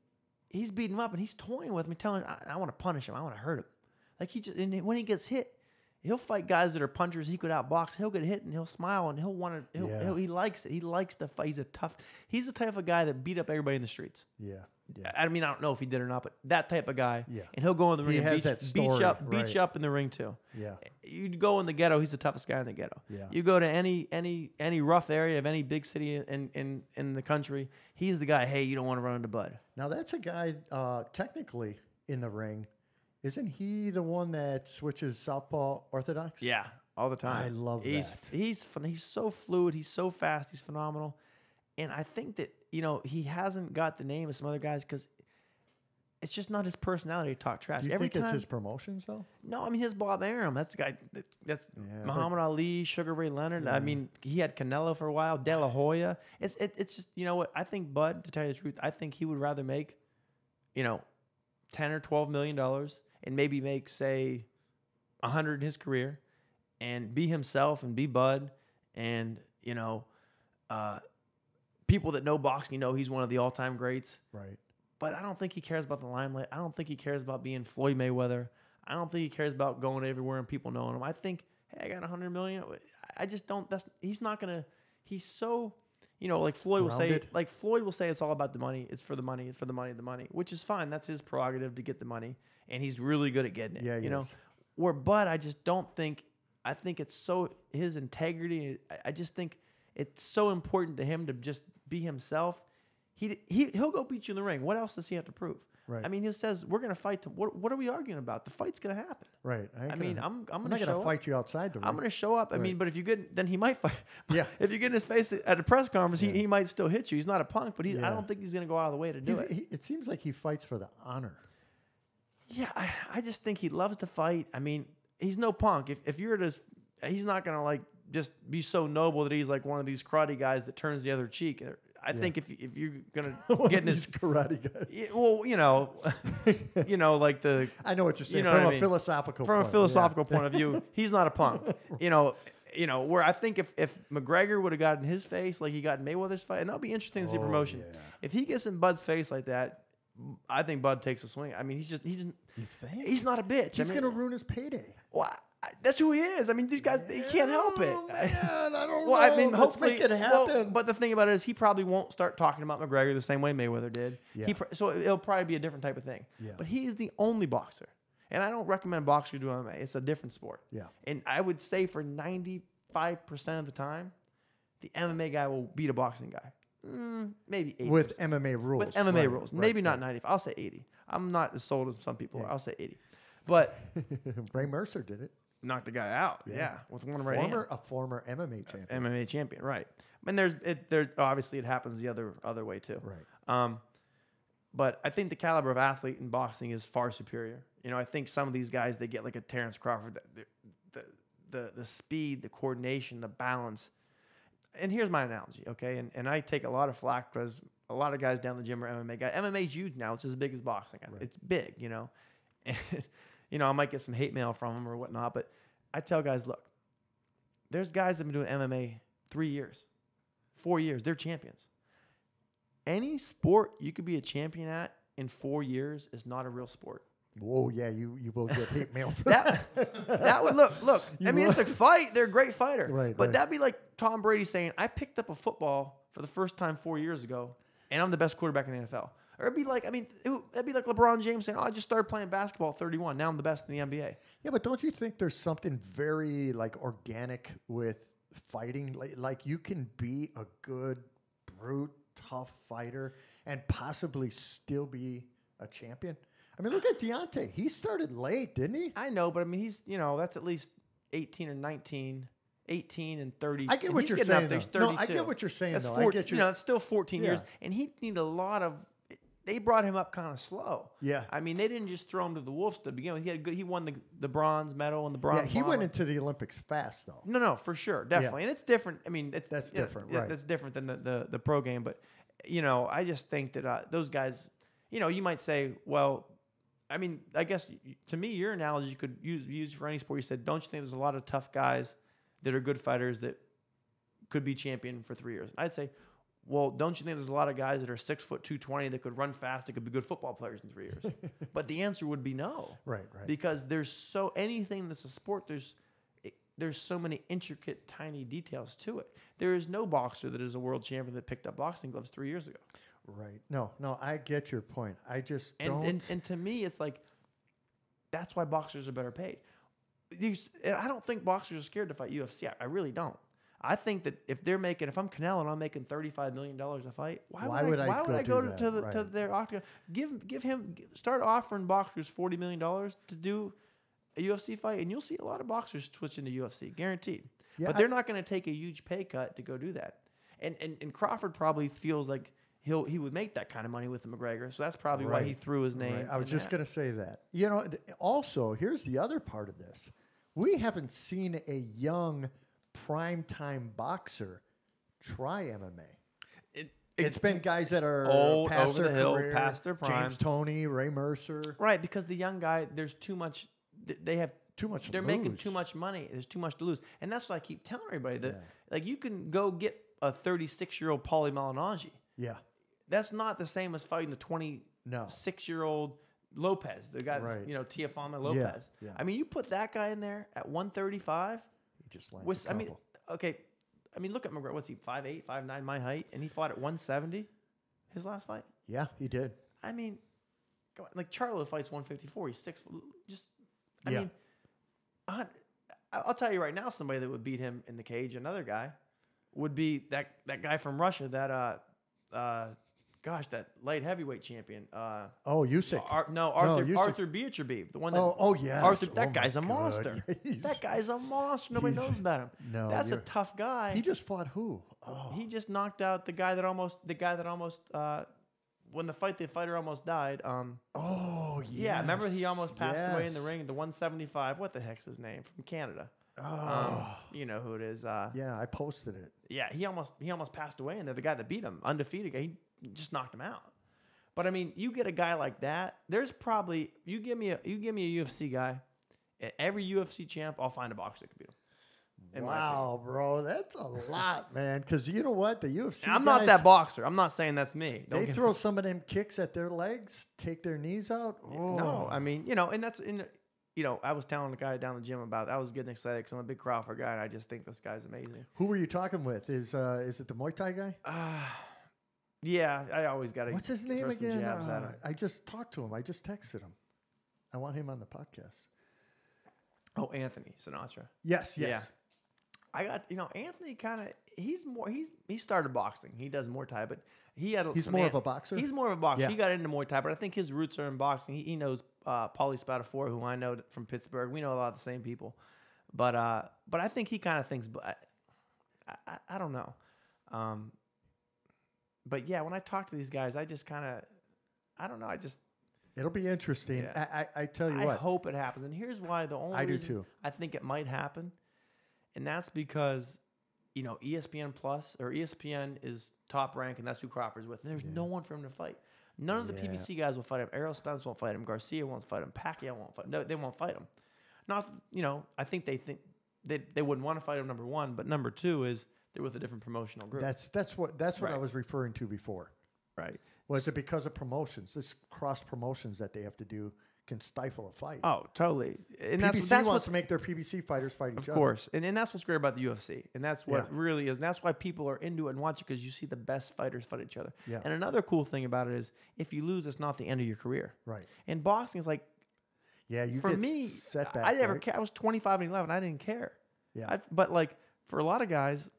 he's beating him up and he's toying with me, telling I, I want to punish him. I want to hurt him. Like he just and when he gets hit, he'll fight guys that are punchers. He could outbox. He'll get hit and he'll smile and he'll want to. He'll, Yeah. he'll, he likes it. He likes to fight. He's a tough. He's the type of guy that beat up everybody in the streets. Yeah, yeah. I mean, I don't know if he did or not, but that type of guy. Yeah. And he'll go in the He ring and has beat, that beat you story, up, beat right. you up in the ring too. Yeah. You go in the ghetto, he's the toughest guy in the ghetto. Yeah. You go to any any any rough area of any big city in in in the country, he's the guy. Hey, you don't want to run into Bud. Now that's a guy uh, technically in the ring. Isn't he the one that switches southpaw orthodox? Yeah, all the time. I love he's, that. He's fun. He's so fluid. He's so fast. He's phenomenal. And I think that you know he hasn't got the name of some other guys because it's just not his personality to talk trash. Do you Every think time, it's his promotions though? No, I mean his Bob Arum. That's the guy. That's, that's Yeah, Muhammad Ali, Sugar Ray Leonard. I mean, he had Canelo for a while. De La Hoya. It's it, it's just you know what I think. Bud, to tell you the truth, I think he would rather make, you know, ten or twelve million dollars and maybe make say, a hundred in his career, and be himself and be Bud, and you know, uh, people that know boxing know he's one of the all time greats Right. but I don't think he cares about the limelight. I don't think he cares about being Floyd Mayweather. I don't think he cares about going everywhere and people knowing him. I think, hey, I got a hundred million. I just don't. That's he's not gonna. He's so, you know, like Floyd will say, like Floyd will say, it's all about the money. It's for the money. It's for the money. The money, which is fine. That's his prerogative to get the money, and he's really good at getting it. Yeah, you know. is. Where Bud, I just don't think. I think it's so his integrity. I, I just think it's so important to him to just be himself. He he he'll go beat you in the ring. What else does he have to prove? Right. I mean, he says we're gonna fight. To, what what are we arguing about? The fight's gonna happen. Right. ain't I mean, I'm I'm I'm not gonna up. fight you outside the ring. I'm gonna show up. I Right. mean, but if you get, then he might fight. Yeah. if you get in his face at a press conference, Yeah. he, he might still hit you. He's not a punk, but he, I don't think he's gonna go out of the way to He- do it. he- it seems like he fights for the honor. Yeah, I, I just think he loves to fight. I mean, he's no punk. If if you're just, he's not gonna like just be so noble that he's like one of these karate guys that turns the other cheek. Er, I think if if you're gonna get in his, karate guys. Well, you know, you know, like the I know what you're saying know from what I a mean. philosophical from a philosophical yeah. point of view, he's not a punk. You know, you know, where I think if if McGregor would have gotten his face like he got in Mayweather's fight, and that'll be interesting to see Oh, promotion. yeah. If he gets in Bud's face like that, I think Bud takes a swing. I mean, he's just he's just, he's not a bitch. He's I mean, gonna ruin his payday. well, I, that's who he is. I mean, these guys they can't help it. Oh, man, I don't well, know. I mean, Let's hopefully it well, happen. but the thing about it is, he probably won't start talking about McGregor the same way Mayweather did. Yeah. He so it'll probably be a different type of thing. Yeah. But he is the only boxer, and I don't recommend boxers do MMA. It's a different sport. Yeah. And I would say for ninety five percent of the time, the MMA guy will beat a boxing guy. Mm, maybe 80 with MMA rules. with MMA right, rules. right, maybe not right. 95. I'll say 80. I'm not as sold as some people. Yeah. are. I'll say 80. But Ray Mercer did it. knocked the guy out. Yeah, Yeah. with one right hand. Former a former MMA champion. MMA champion, right? And there's it. There obviously it happens the other other way too. Right. Um, but I think the caliber of athlete in boxing is far superior. You know, I think some of these guys they get like a Terrence Crawford, the the the, the speed, the coordination, the balance. And here's my analogy, okay? And and I take a lot of flack because a lot of guys down the gym are MMA guys. MMA's huge now; it's as big as boxing. Right. It's big, you know. And you know, I might get some hate mail from them or whatnot, but I tell guys, look, there's guys that have been doing MMA three years, four years. They're champions. Any sport you could be a champion at in four years is not a real sport. Whoa, yeah, you you will get hate mail for That that would look look. I mean, it's a fight. They're a great fighter. Right, But right. that'd be like Tom Brady saying, "I picked up a football for the first time four years ago, and I'm the best quarterback in the NFL." Or it'd be like, I mean, it would- be like LeBron James saying, "Oh, I just started playing basketball at 31. Now I'm the best in the NBA." Yeah, but don't you think there's something very like organic with fighting? Like, like you can be a good, brute, tough fighter and possibly still be a champion. I mean, look at Deontay. He started late, didn't he? I know, but I mean, he's you know that's at least 18 or 19. 18 and 30. I get what he's you're saying. No, I get what you're saying, That's though. I four- get you know, it's still 14 years, and he needed a lot of. They brought him up kind of slow. Yeah. I mean, they didn't just throw him to the wolves to begin with. He had good. He won the the bronze medal and the bronze. Yeah, he went into the Olympics fast though. No, no, for sure, definitely, and it's different. I mean, it's That's you know, different, right. That's different than the, the the pro game, but you know, I just think that uh, those guys, you know, you might say, well, I mean, I guess to me, your analogy you could use use for any sport. You said, don't you think there's a lot of tough guys that are good fighters that could be champion for three years? I'd say, well, don't you think there's a lot of guys that are six foot two twenty that could run fast that could be good football players in three years? but the answer would be no Right, right. because there's so anything that's a sport there's it, there's so many intricate tiny details to it there is no boxer that is a world champion that picked up boxing gloves three years ago right. No, no, I get your point. I just and don't. and, and to me it's like that's why boxers are better paid and i don't think boxers are scared to fight ufc i, I really don't I think that if they're making, if I'm Canelo and I'm making thirty-five million dollars a fight, why, Why would, would I, I why go would I go to, that? to the to their octagon? Give give him start offering boxers forty million dollars to do a UFC fight, and you'll see a lot of boxers switch into UFC, guaranteed. Yeah, but they're not going to take a huge pay cut to go do that. And and and Crawford probably feels like he'll he would make that kind of money with the McGregor, so that's probably why he threw his name. Right. I was just that. going to say that. You know, also, here's the other part of this. We haven't seen a young primetime boxer try MMA. It- It's been guys that are Old, past over their the hill, career, past their prime. James Toney, Ray Mercer. Right, because the young guy, there's too much. They have Too much They're making lose. too much money. There's too much to lose, and that's what I keep telling everybody that Yeah. like you can go get a 36 year old Paulie Malignaggi. Yeah. That's not the same as fighting the 26 No. year old Lopez, the guy, Right. you know, Teofimo Lopez. yeah. I mean, you put that guy in there at 135. He just lands With, I mean, okay, I mean, look at McGregor. What's he? 5'8", 5'9", my height, and he fought at 170. His last fight. yeah, he did. I mean, on, like Charlo fights 154. He's six. foot- Just, I Yeah. mean, I- I'll tell you right now, somebody that would beat him in the cage, another guy, would be that that guy from Russia. That uh, uh, gosh, that light heavyweight champion. Uh, Oh, Usyk. Ar- no, Arthur Usyk. Arthur Beterbiev, the one that. Oh, oh yes. Arthur, Oh that my guy's a God. monster. He's- that guy's a monster. Nobody knows about him. No, that's a tough guy. He just fought who? Oh, He just knocked out the guy that almost the guy that almost uh, when the fight the fighter almost died. Um, oh yes. yeah, remember he almost passed away in the ring. The 175. What the heck's his name from Canada? Um, Oh, you know who it is. Uh, yeah. yeah, I posted it. Yeah, he almost he almost passed away and. The guy that beat him, undefeated guy, he just knocked him out. But I mean, you get a guy like that. There's probably you give me a you give me a UFC guy, and every UFC champ, I'll find a boxer that can beat him. in my opinion. Wow, bro, that's a lot, man. Because you know what, the UFC. And I'm not that boxer. I'm not saying that's me. Don't They throw some of them kicks at their legs, take their knees out. Oh. No, I mean, you know, and that's in. You know, I was telling the guy down the gym about. I was getting excited because I'm a big Crawford guy, and I just think this guy's amazing. who were you talking with? Is uh, is it the Muay Thai guy? Uh, yeah, I always got to. What's his name again? Uh. I just talked to him. I just texted him. I want him on the podcast. Oh, Anthony Sinatra. Yes, yes. Yeah. I got you know Anthony kind of he's more he's he started boxing. He does Muay Thai, but he had a, He's more an- of a boxer? He's more of a boxer. Yeah. He got into Muay Thai, but I think his roots are in boxing. He, he knows uh, Paulie Spadafora, who I know from Pittsburgh. We know a lot of the same people, but uh, but I think he kind of thinks. I, I, I don't know, um, but yeah, when I talk to these guys, I just kind of I don't know. I just It'll be interesting. Yeah. I, I, I tell you I what. I hope it happens. And here's why the only I do too. I think it might happen, and that's because, you know, ESPN Plus or ESPN is top rank, and that's who Crawford's with. And there's no one for him to fight. None of the Yeah. PBC guys will fight him. Errol Spence won't fight him. Garcia won't fight him. Pacquiao won't fight. No, they won't fight him. Not, you know, I think they think they, they wouldn't want to fight him. Number one, but number two is they're with a different promotional group. That's that's what that's what I Right. was referring to before. right. Was it because of promotions? This cross promotions that they have to do can stifle a fight. Oh, totally. And PBC that's that's wants to make their PBC fighters fight each other. Of other. course, and, and that's what's great about the UFC, and that's what Yeah. really is. And that's why people are into it and watch it because you see the best fighters fight each other. Yeah. And another cool thing about it is, if you lose, it's not the end of your career. Right. And boxing is like, Yeah, you for get me, setback. I never right? ca- I was 25 and 11. I didn't care. Yeah. I, but like for a lot of guys,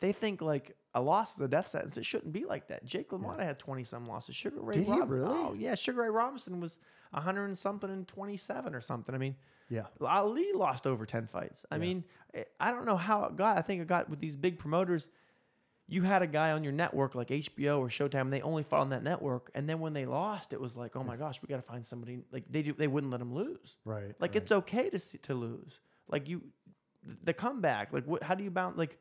they think like a loss is a death sentence. It shouldn't be like that. Jake LaMotta had 20 some losses. Sugar Ray Did he really? Oh yeah, Sugar Ray Robinson was 100 and something and 27 or something. I mean, Yeah. Ali lost over 10 fights. I Yeah. mean, I- I don't know how it got. I think it got with these big promoters. You had a guy on your network like HBO or Showtime, and they only fought on that network. And then when they lost, it was like, oh my gosh, we got to find somebody. Like they do, they wouldn't let them lose. Right. Like right. it's okay to see, to lose. Like you, the comeback. Like what? How do you bounce? Like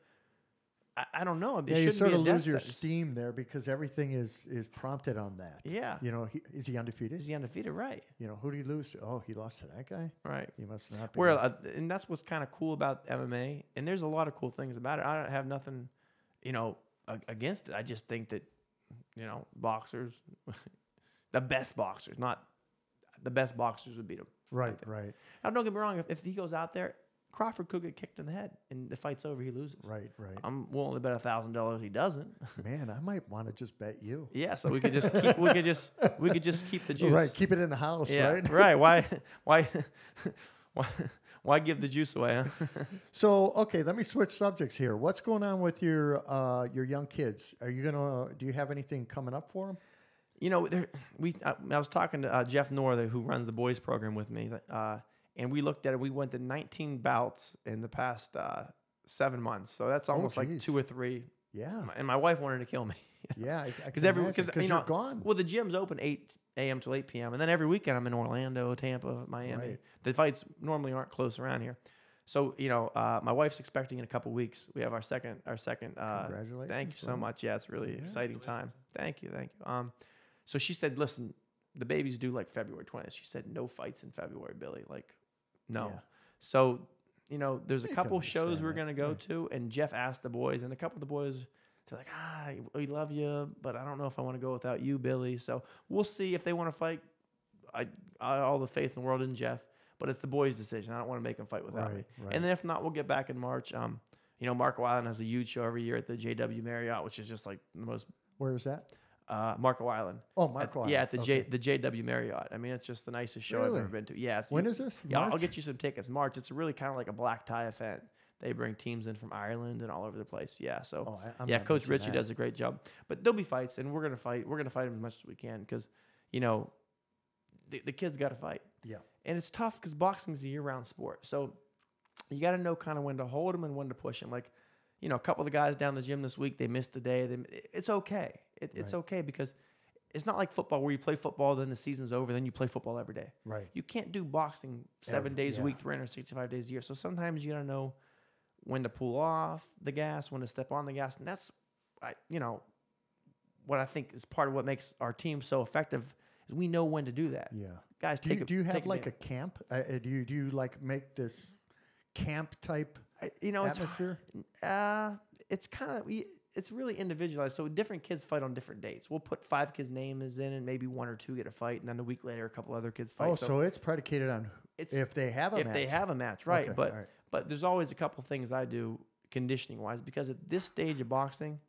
I, I don't know. It yeah, you sort be of lose your sentence. steam there because everything is is prompted on that. Yeah. You know, he, is he undefeated? Is he undefeated? Right. you know, who did he lose to? Oh, he lost to that guy. Right. He must not be. Where uh, and that's what's kind of cool about MMA, and there's a lot of cool things about it. I don't have nothing, you know, a- against it. I just think that, you know, boxers, the best boxers, not the best boxers would beat him. right, right, Now, don't get me wrong. If, if he goes out there, Crawford could get kicked in the head, and the fight's over. He loses. right, right. I'm willing to bet a thousand dollars he doesn't. Man, I might want to just bet you. yeah, so we could just keep. We could just. We could just keep the juice. Right, keep it in the house, Yeah. right? Right. Why? Why? Why? Why give the juice away? Huh? So, okay, let me switch subjects here. What's going on with your uh, your young kids? Are you gonna? Do you have anything coming up for them? You know, there, we. I, I was talking to uh, Jeff Norther, who runs the boys program with me, uh, and we looked at it. We went to 19 bouts in the past uh, seven months, so that's almost like Oh, geez. two or three. Yeah, And my wife wanted to kill me yeah. Because every because you you're know gone. Well, the gym's open 8 a.m. till 8 p.m. and then every weekend I'm in Orlando, Tampa, Miami. Right. The fights normally aren't close around here. So you know, uh, my wife's expecting in a couple weeks. We have our second, our second. Uh, Congratulations, Thank you so much. Yeah, it's really exciting time. Thank you, thank you. Um, so she said, listen, the baby's due like February 20th. She said, no fights in February, Billy. Like, no. Yeah. So, you know, there's a couple shows we're gonna go yeah. to, and Jeff asked the boys, and a couple of the boys. They're like, ah, we love you, but I don't know if I want to go without you, Billy. So we'll see if they want to fight. I, I all the faith in the world in Jeff, but it's the boys' decision. I don't want to make them fight without me. Right, right. And then if not, we'll get back in March. Um, you know, Marco Island has a huge show every year at the JW Marriott, which is just like the most Where is that? Uh, Marco Island. Oh, At- Marco. yeah, at the Okay. J the JW Marriott. I mean, it's just the nicest show I've ever been to. Yeah. When you- is this? Yeah, I'll get you some tickets. March. It's really kind of like a black tie event. They bring teams in from Ireland and all over the place. Yeah. So Oh, I- yeah, Coach Richie that. does a great job. But there'll be fights, and we're gonna fight. We're gonna fight them as much as we can because, you know, the, the kids got to fight, Yeah. and it's tough because boxing's a year-round sport. So you got to know kind of when to hold them and when to push them. Like, you know, a couple of the guys down the gym this week, they missed the day. They, it's okay. It, it's Right. okay because it's not like football where you play football, then the season's over, then you play football every day. Right. You can't do boxing seven Every- days yeah. a week, 365 days a year. So sometimes you gotta know when to pull off the gas, when to step on the gas, and that's, I, you know, what I think is part of what makes our team so effective is we know when to do that. Yeah. Guys, Do you, a, do you have like a advantage. camp? Uh, uh, do you do you like make this camp type I- you know, it's atmosphere? Uh, it's kind of it's really individualized. So different kids fight on different dates. We'll put five kids' names in, and maybe one or two get a fight, and then a week later, a couple other kids fight. Oh, so, it's predicated on it's if they have a if match. they have a match, right? Okay, but right. but there's always a couple things I do conditioning wise because at this stage of boxing,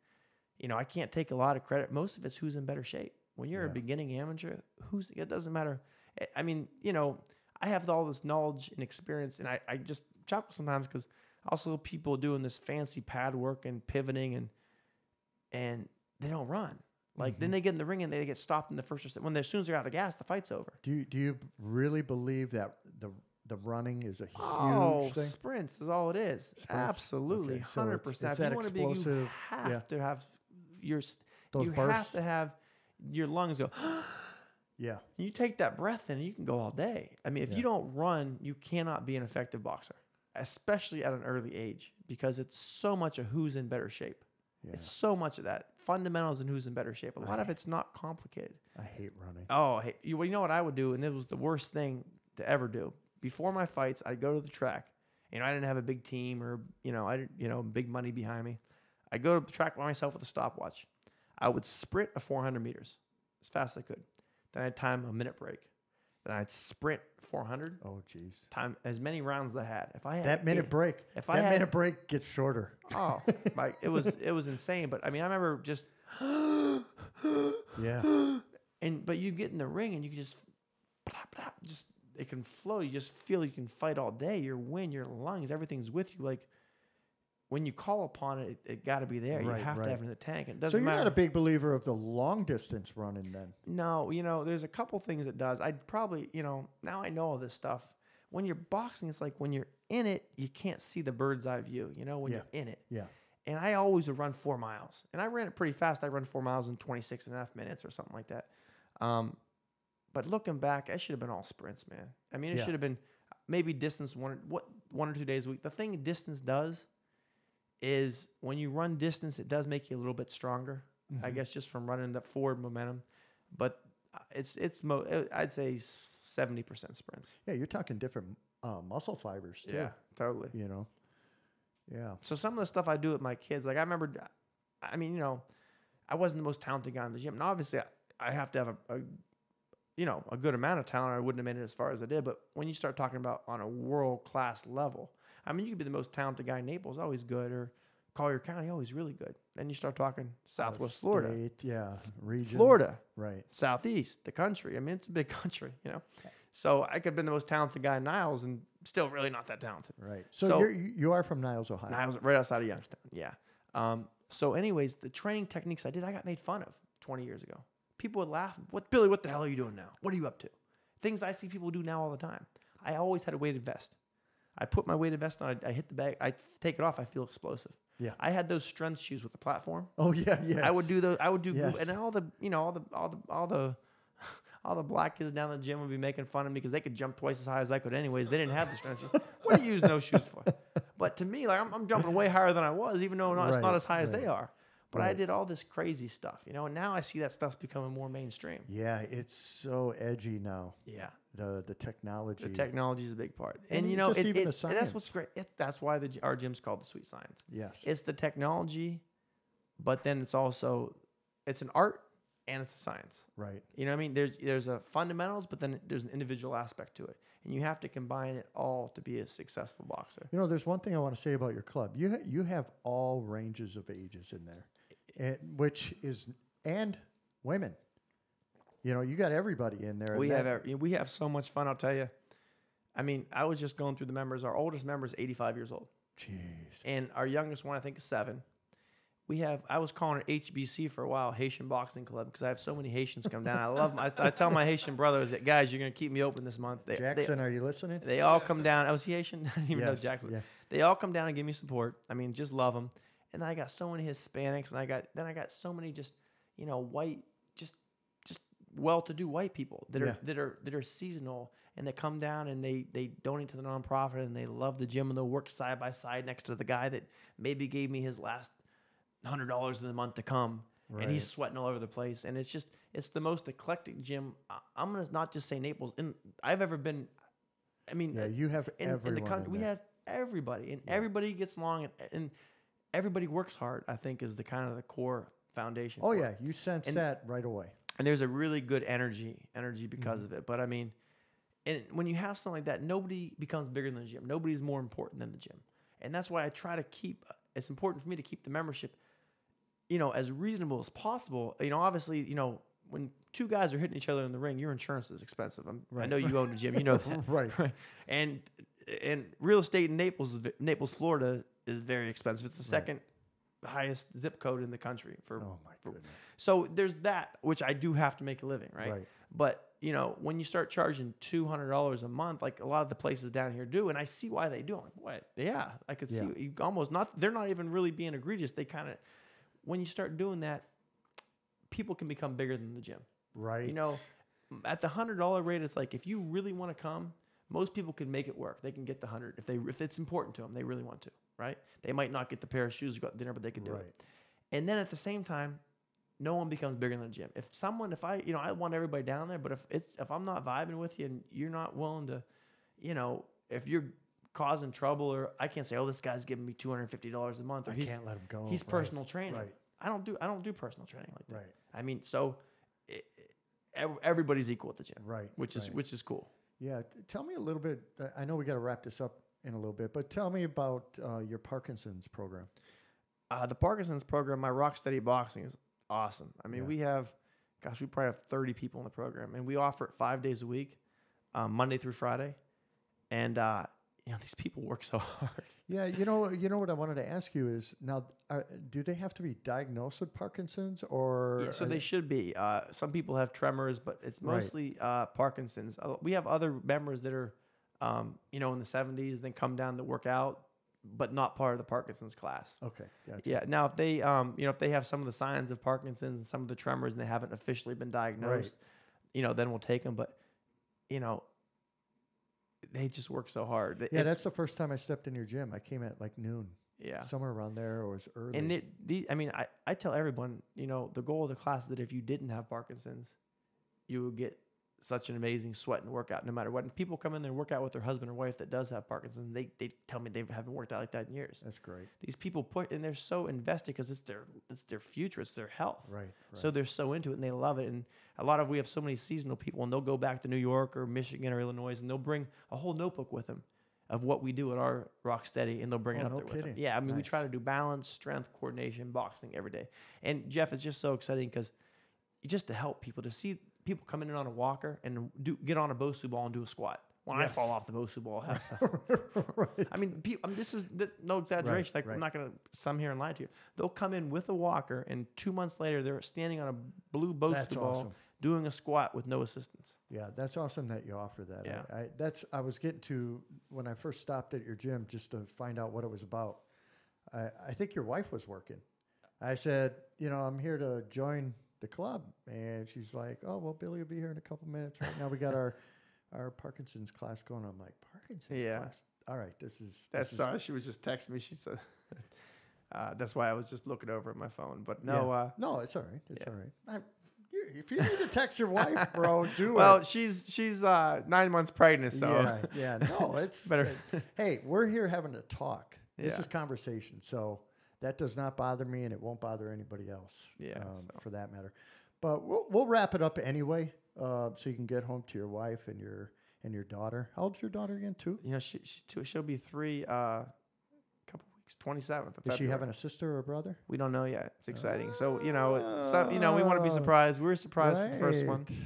you know, I can't take a lot of credit. Most of it's who's in better shape. When you're a beginning amateur, who's it doesn't matter. I- I mean, you know, I have all this knowledge and experience, and I, I just chuckle sometimes because also people doing this fancy pad work and pivoting and and they don't run. Like Mm-hmm. then they get in the ring and they get stopped in the first or second. When they, as soon as they're out of gas, the fight's over. Do you, do you really believe that the the running is a huge Oh, thing? sprints is all it is. Sprints? Absolutely, Okay, so hundred percent. If you that want to be, you have yeah. to have your. Those you bursts. have to have your lungs go. Yeah. you take that breath in, and you can go all day. I mean, if Yeah. you don't run, you cannot be an effective boxer, especially at an early age, because it's so much of who's in better shape. Yeah. It's so much of that fundamentals and who's in better shape. A lot of it's not complicated. I hate running. Oh, hey, you, well, you know what I would do, and it was the worst thing to ever do. Before my fights, I'd go to the track. You know, I didn't have a big team or you know, I didn't, you know, big money behind me. I'd go to the track by myself with a stopwatch. I would sprint a 400 meters as fast as I could. Then I'd time a minute break, then I'd sprint 400 Oh, jeez. time as many rounds as I had. If I had That minute eight- break. if I that had- minute break gets shorter. oh, like it was it was insane. But I mean, I remember just Yeah. and but you get in the ring and you can just just it can flow. You just feel you can fight all day. Your wind, your lungs, everything's with you. Like when you call upon it, it, it got to be there. Right, you have right. to have it in the tank. It So doesn't you're matter. not a big believer of the long distance running then? No, you know, there's a couple things it does. I'd probably, you know, now I know all this stuff. When you're boxing, it's like when you're in it, you can't see the bird's eye view, you know, when Yeah. you're in it. Yeah. And I always would run four miles. And I ran it pretty fast. I run four miles in 26 and a half minutes or something like that. Um, but looking back, I should have been all sprints, man. I mean, it Yeah. should have been maybe distance one, what, one or two days a week. The thing distance does is when you run distance, it does make you a little bit stronger. I Mhm. guess just from running that forward momentum. But uh, it's it's mo- uh, I'd say seventy percent sprints. Yeah, you're talking different uh, muscle fibers too. Yeah, totally. You know. Yeah. So some of the stuff I do with my kids, like I remember, I mean, you know, I wasn't the most talented guy in the gym, and obviously I, I have to have a, a, you know, a good amount of talent. Or I wouldn't have made it as far as I did. But when you start talking about on a world class level, I mean, you could be the most talented guy in Naples, always good, or Collier County, always really good. Then you start talking Southwest Florida, yeah. Region. Florida, Right. southeast, the country. I mean, it's a big country, you know. So I could have been the most talented guy in Niles and still really not that talented. Right. So, So- you're, you you are from Niles, Ohio. Niles, right outside of Youngstown. Yeah. Um, so, anyways, the training techniques I did, I got made fun of 20 years ago. People would laugh. What, Billy? What the hell are you doing now? What are you up to? Things I see people do now all the time. I always had a weighted vest. I put my weighted vest on. I, I hit the bag. I take it off. I feel explosive. Yeah. I had those strength shoes with the platform. Oh yeah, yeah. I would do those. I would do, Yes. and then all the, you know, all the, all the, all the, all the black kids down the gym would be making fun of me because they could jump twice as high as I could. Anyways, they didn't have the strength shoes. What do you use those shoes for? But to me, like I'm, I'm jumping way higher than I was, even though not, it's not as high as they are. But I did all this crazy stuff, you know, and now I see that stuff's becoming more mainstream. Yeah, it's so edgy now. Yeah, The the technology. the technology is a big part, And and, you know, it, it- that's what's great. That's why the, our gym's called the Sweet Science. Yes. It's the technology, but then it's also it's an art and it's a science. right. You know what I mean? There's there's a fundamentals, but then there's an individual aspect to it, and you have to combine it all to be a successful boxer. You know, there's one thing I want to say about your club. You ha- you have all ranges of ages in there, and, which is and women. You know, you got everybody in there. We have every, we have so much fun. I'll tell you. I mean, I was just going through the members. Our oldest member is 85 years old, Jeez. and our youngest one I think is seven. We have. I was calling it HBC for a while, Haitian Boxing Club, because I have so many Haitians come down. I love. 'em. I, I tell my Haitian brothers that guys, you're gonna keep me open this month. They, they- Jackson, are you listening? They all come down. Oh, I was Haitian. I didn't even know Jackson. yeah. They all come down and give me support. I mean, just love them. And I got so many Hispanics, and I got then I got so many just you know white, well-to-do white people that Yeah. are that are that are seasonal and they come down and they they donate to the nonprofit and they love the gym and they'll work side by side next to the guy that maybe gave me his last hundred dollars of the month to come. And he's sweating all over the place, and it's just it's the most eclectic gym. I- I'm gonna not just say Naples, and I've ever been. I mean, Yeah, you have in, everyone. in the country, in we have everybody, and everybody gets along, and, and everybody works hard. I think is the kind of the core foundation. Oh for it. yeah, you sense And- that right away. And there's a really good energy, energy because Mm-hmm. of it. But I mean, and when you have something like that, nobody becomes bigger than the gym. Nobody's more important than the gym, and that's why I try to keep. It's important for me to keep the membership, you know, as reasonable as possible. You know, obviously, you know, when two guys are hitting each other in the ring, your insurance is expensive. I'm, I know you own a gym, you know that, Right. And and real estate in Naples, is Naples, Florida, is very expensive. It's the Right. Highest zip code in the country for Oh my goodness. so there's that, which I do have to make a living, right? Right. But you know, when you start charging two hundred dollars a month, like a lot of the places down here do, and I see why they do. I'm like, what? Yeah, I could see Yeah. you almost not. They're not even really being egregious. They kind of, when you start doing that, people can become bigger than the gym. Right. You know, at the hundred dollar rate, it's like if you really want to come, most people can make it work. They can get the hundred if they if it's important to them. They really want to, right? They might not get the pair of shoes to go out to dinner, but they can do Right. it. And then at the same time, no one becomes bigger than the gym. If someone, if I, you know, I want everybody down there, but if it's if I'm not vibing with you and you're not willing to, you know, if you're causing trouble or I can't say, oh, this guy's giving me two hundred fifty dollars a month or I he's can't let him go. he's Right. personal training. Right. I don't do I don't do personal training like that. Right. I mean, so i- i- everybody's equal at the gym, Right, Which is right. which is cool. Yeah, tell me a little bit. I know we got to wrap this up in a little bit, but tell me about uh, your Parkinson's program. Uh, the Parkinson's program, my Rock Steady Boxing is awesome. I mean, Yeah. we have, gosh, we probably have 30 people in the program, and we offer it five days a week, um, Monday through Friday. And, uh, you know, these people work so hard. Yeah, you know, you know what I wanted to ask you is now, uh, do they have to be diagnosed with Parkinson's or? Yeah, so they should be. Uh, some people have tremors, but it's Right. mostly uh, Parkinson's. We have other members that are, um, you know, in the 70s, then come down to work out, but not part of the Parkinson's class. Okay, gotcha. Yeah. Now, if they, um, you know, if they have some of the signs of Parkinson's and some of the tremors, and they haven't officially been diagnosed, you know, then we'll take them. But, you know, they just work so hard. Yeah, it- that's the first time I stepped in your gym. I came at like noon, yeah. somewhere around there, or was early. And it, the, I mean, I, I tell everyone, you know, the goal of the class is that if you didn't have Parkinson's, you would get such an amazing sweat and workout no matter what. And people come in there and work out with their husband or wife that does have Parkinson's. They, they tell me they haven't worked out like that in years. that's great. These people put, and they're so invested because it's their, it's their future, it's their health. Right. right. So they're so into it and they love it. And a lot of we have so many seasonal people, and they'll go back to New York or Michigan or Illinois, and they'll bring a whole notebook with them of what we do at our Rock Steady, and they'll bring Oh, it up no there with them. kidding. Yeah, I mean, we try to do balance, strength, coordination, boxing every day. And Jeff, it's just so exciting because just to help people to see people coming in on a walker and do get on a Bosu ball and do a squat. When I fall off the Bosu ball, I right. I mean, pe- I mean, this is no exaggeration. like, right. I'm not going to some here and lie to you. They'll come in with a walker, and two months later, they're standing on a blue Bosu That's ball awesome. doing a squat with no assistance. Yeah, that's awesome that you offer that. Yeah. I, I, that's I was getting to when I first stopped at your gym just to find out what it was about. I, I think your wife was working. I said, you know, I'm here to join the club, and she's like, oh well, Billy will be here in a couple minutes. Right now, we got our our Parkinson's class going. I'm like, Parkinson's Yeah. class. All right, this is That's sorry. She was just texting me. She said, uh, "That's why I was just looking over at my phone." But no, yeah. uh, no, it's all right. It's yeah. all right. I, you, if you need to text your wife, bro, do well, it. Well, she's she's uh, nine months pregnant, so Yeah, yeah. No, it's Better- it- hey, we're here having a talk. This Yeah. is conversation, so that does not bother me, and it won't bother anybody else. Yeah, um, so. for that matter. But we'll we'll wrap it up anyway, uh, so you can get home to your wife and your and your daughter. How old's your daughter again? Two. you know she, she too, she'll be three. Uh, couple weeks, twenty seventh. Is she having a sister or a brother? We don't know yet. It's exciting. So you know, it- so you know, we want to be Oh. surprised. We were surprised for the first one. Right.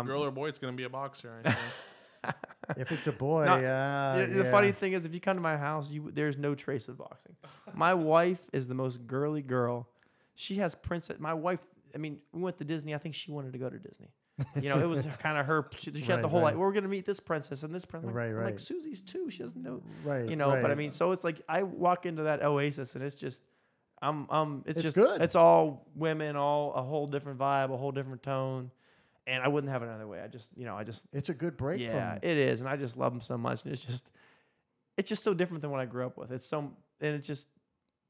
Um, Girl or boy, it's gonna be a boxer. If it's a boy, No, yeah. the, the yeah. funny thing is, if you come to my house, you there's no trace of boxing. my wife is the most girly girl. She has princess. My wife. I mean, we went to Disney. I think she wanted to go to Disney. You know, it was kind of her. She, she had the whole right. like, we're gonna meet this princess and this princess. Right, I'm right. Like Susie's too. She doesn't know. right, You know, but I mean, so it's like I walk into that oasis and it's just, I'm, um, it's, It's just good. It's all women, all a whole different vibe, a whole different tone, and I wouldn't have it another way. I just, you know, I just it's a good break yeah, from it is, and I just love them so much, and it's just, it's just so different than what I grew up with. It's so, and it's just,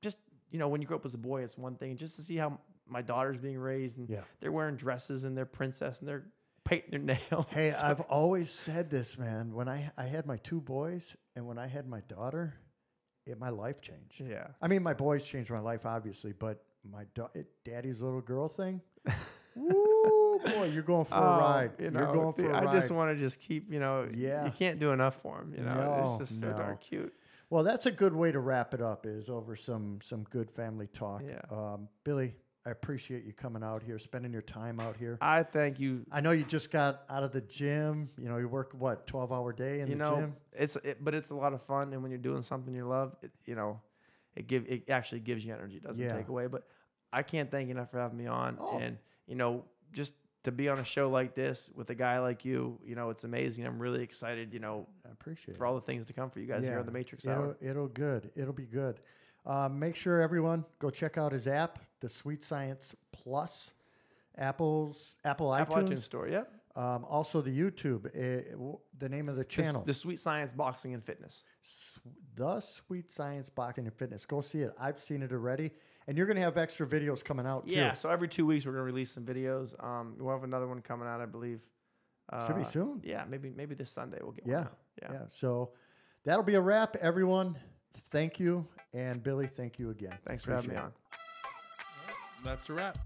just you know, when you grow up as a boy, it's one thing. Just to see how my daughter's being raised, and Yeah. they're wearing dresses, and they're princess, and they're painting their nails. Hey, So- I've always said this, man. When I I had my two boys and when I had my daughter, it my life changed. yeah, I mean, my boys changed my life, obviously, but my da- it, daddy's little girl thing. Boy, you're going for a Oh, ride. You know, are going for the- a I ride. I just want to just keep, you know, Yeah. you can't do enough for them. You know, No, it's just so no. darn cute. well, that's a good way to wrap it up. Is over some some good family talk. Yeah. Um, Billy, I appreciate you coming out here, spending your time out here. I thank you. I know you just got out of the gym. You know, you work what twelve hour day in you the know, gym. it's it, but it's a lot of fun, and when you're doing something you love, it, you know, it give it actually gives you energy. It doesn't Yeah. take away. But I can't thank you enough for having me on, Oh. and you know, just to be on a show like this with a guy like you, you know, it's amazing. I'm really excited, you know, I appreciate for it. all the things to come for you guys here on the Matrix it'll, Hour. It'll good. It'll be good. Um, make sure everyone go check out his app, the Sweet Science Plus, Apple's Apple, Apple iTunes. iTunes Store, yep. Um, also the YouTube. eh, w- the name of the The- channel, the Sweet Science Boxing and Fitness. S- the Sweet Science Boxing and Fitness. Go see it. I've seen it already, and you're gonna have extra videos coming out too. Yeah, so every two weeks we're gonna release some videos. Um, we'll have another one coming out, I believe. Uh, Should be soon. Yeah, maybe maybe this Sunday we'll get Yeah, one. Out. Yeah. yeah. So that'll be a wrap, everyone. Thank you, and Billy, thank you again. Thanks for having me on. That's a wrap.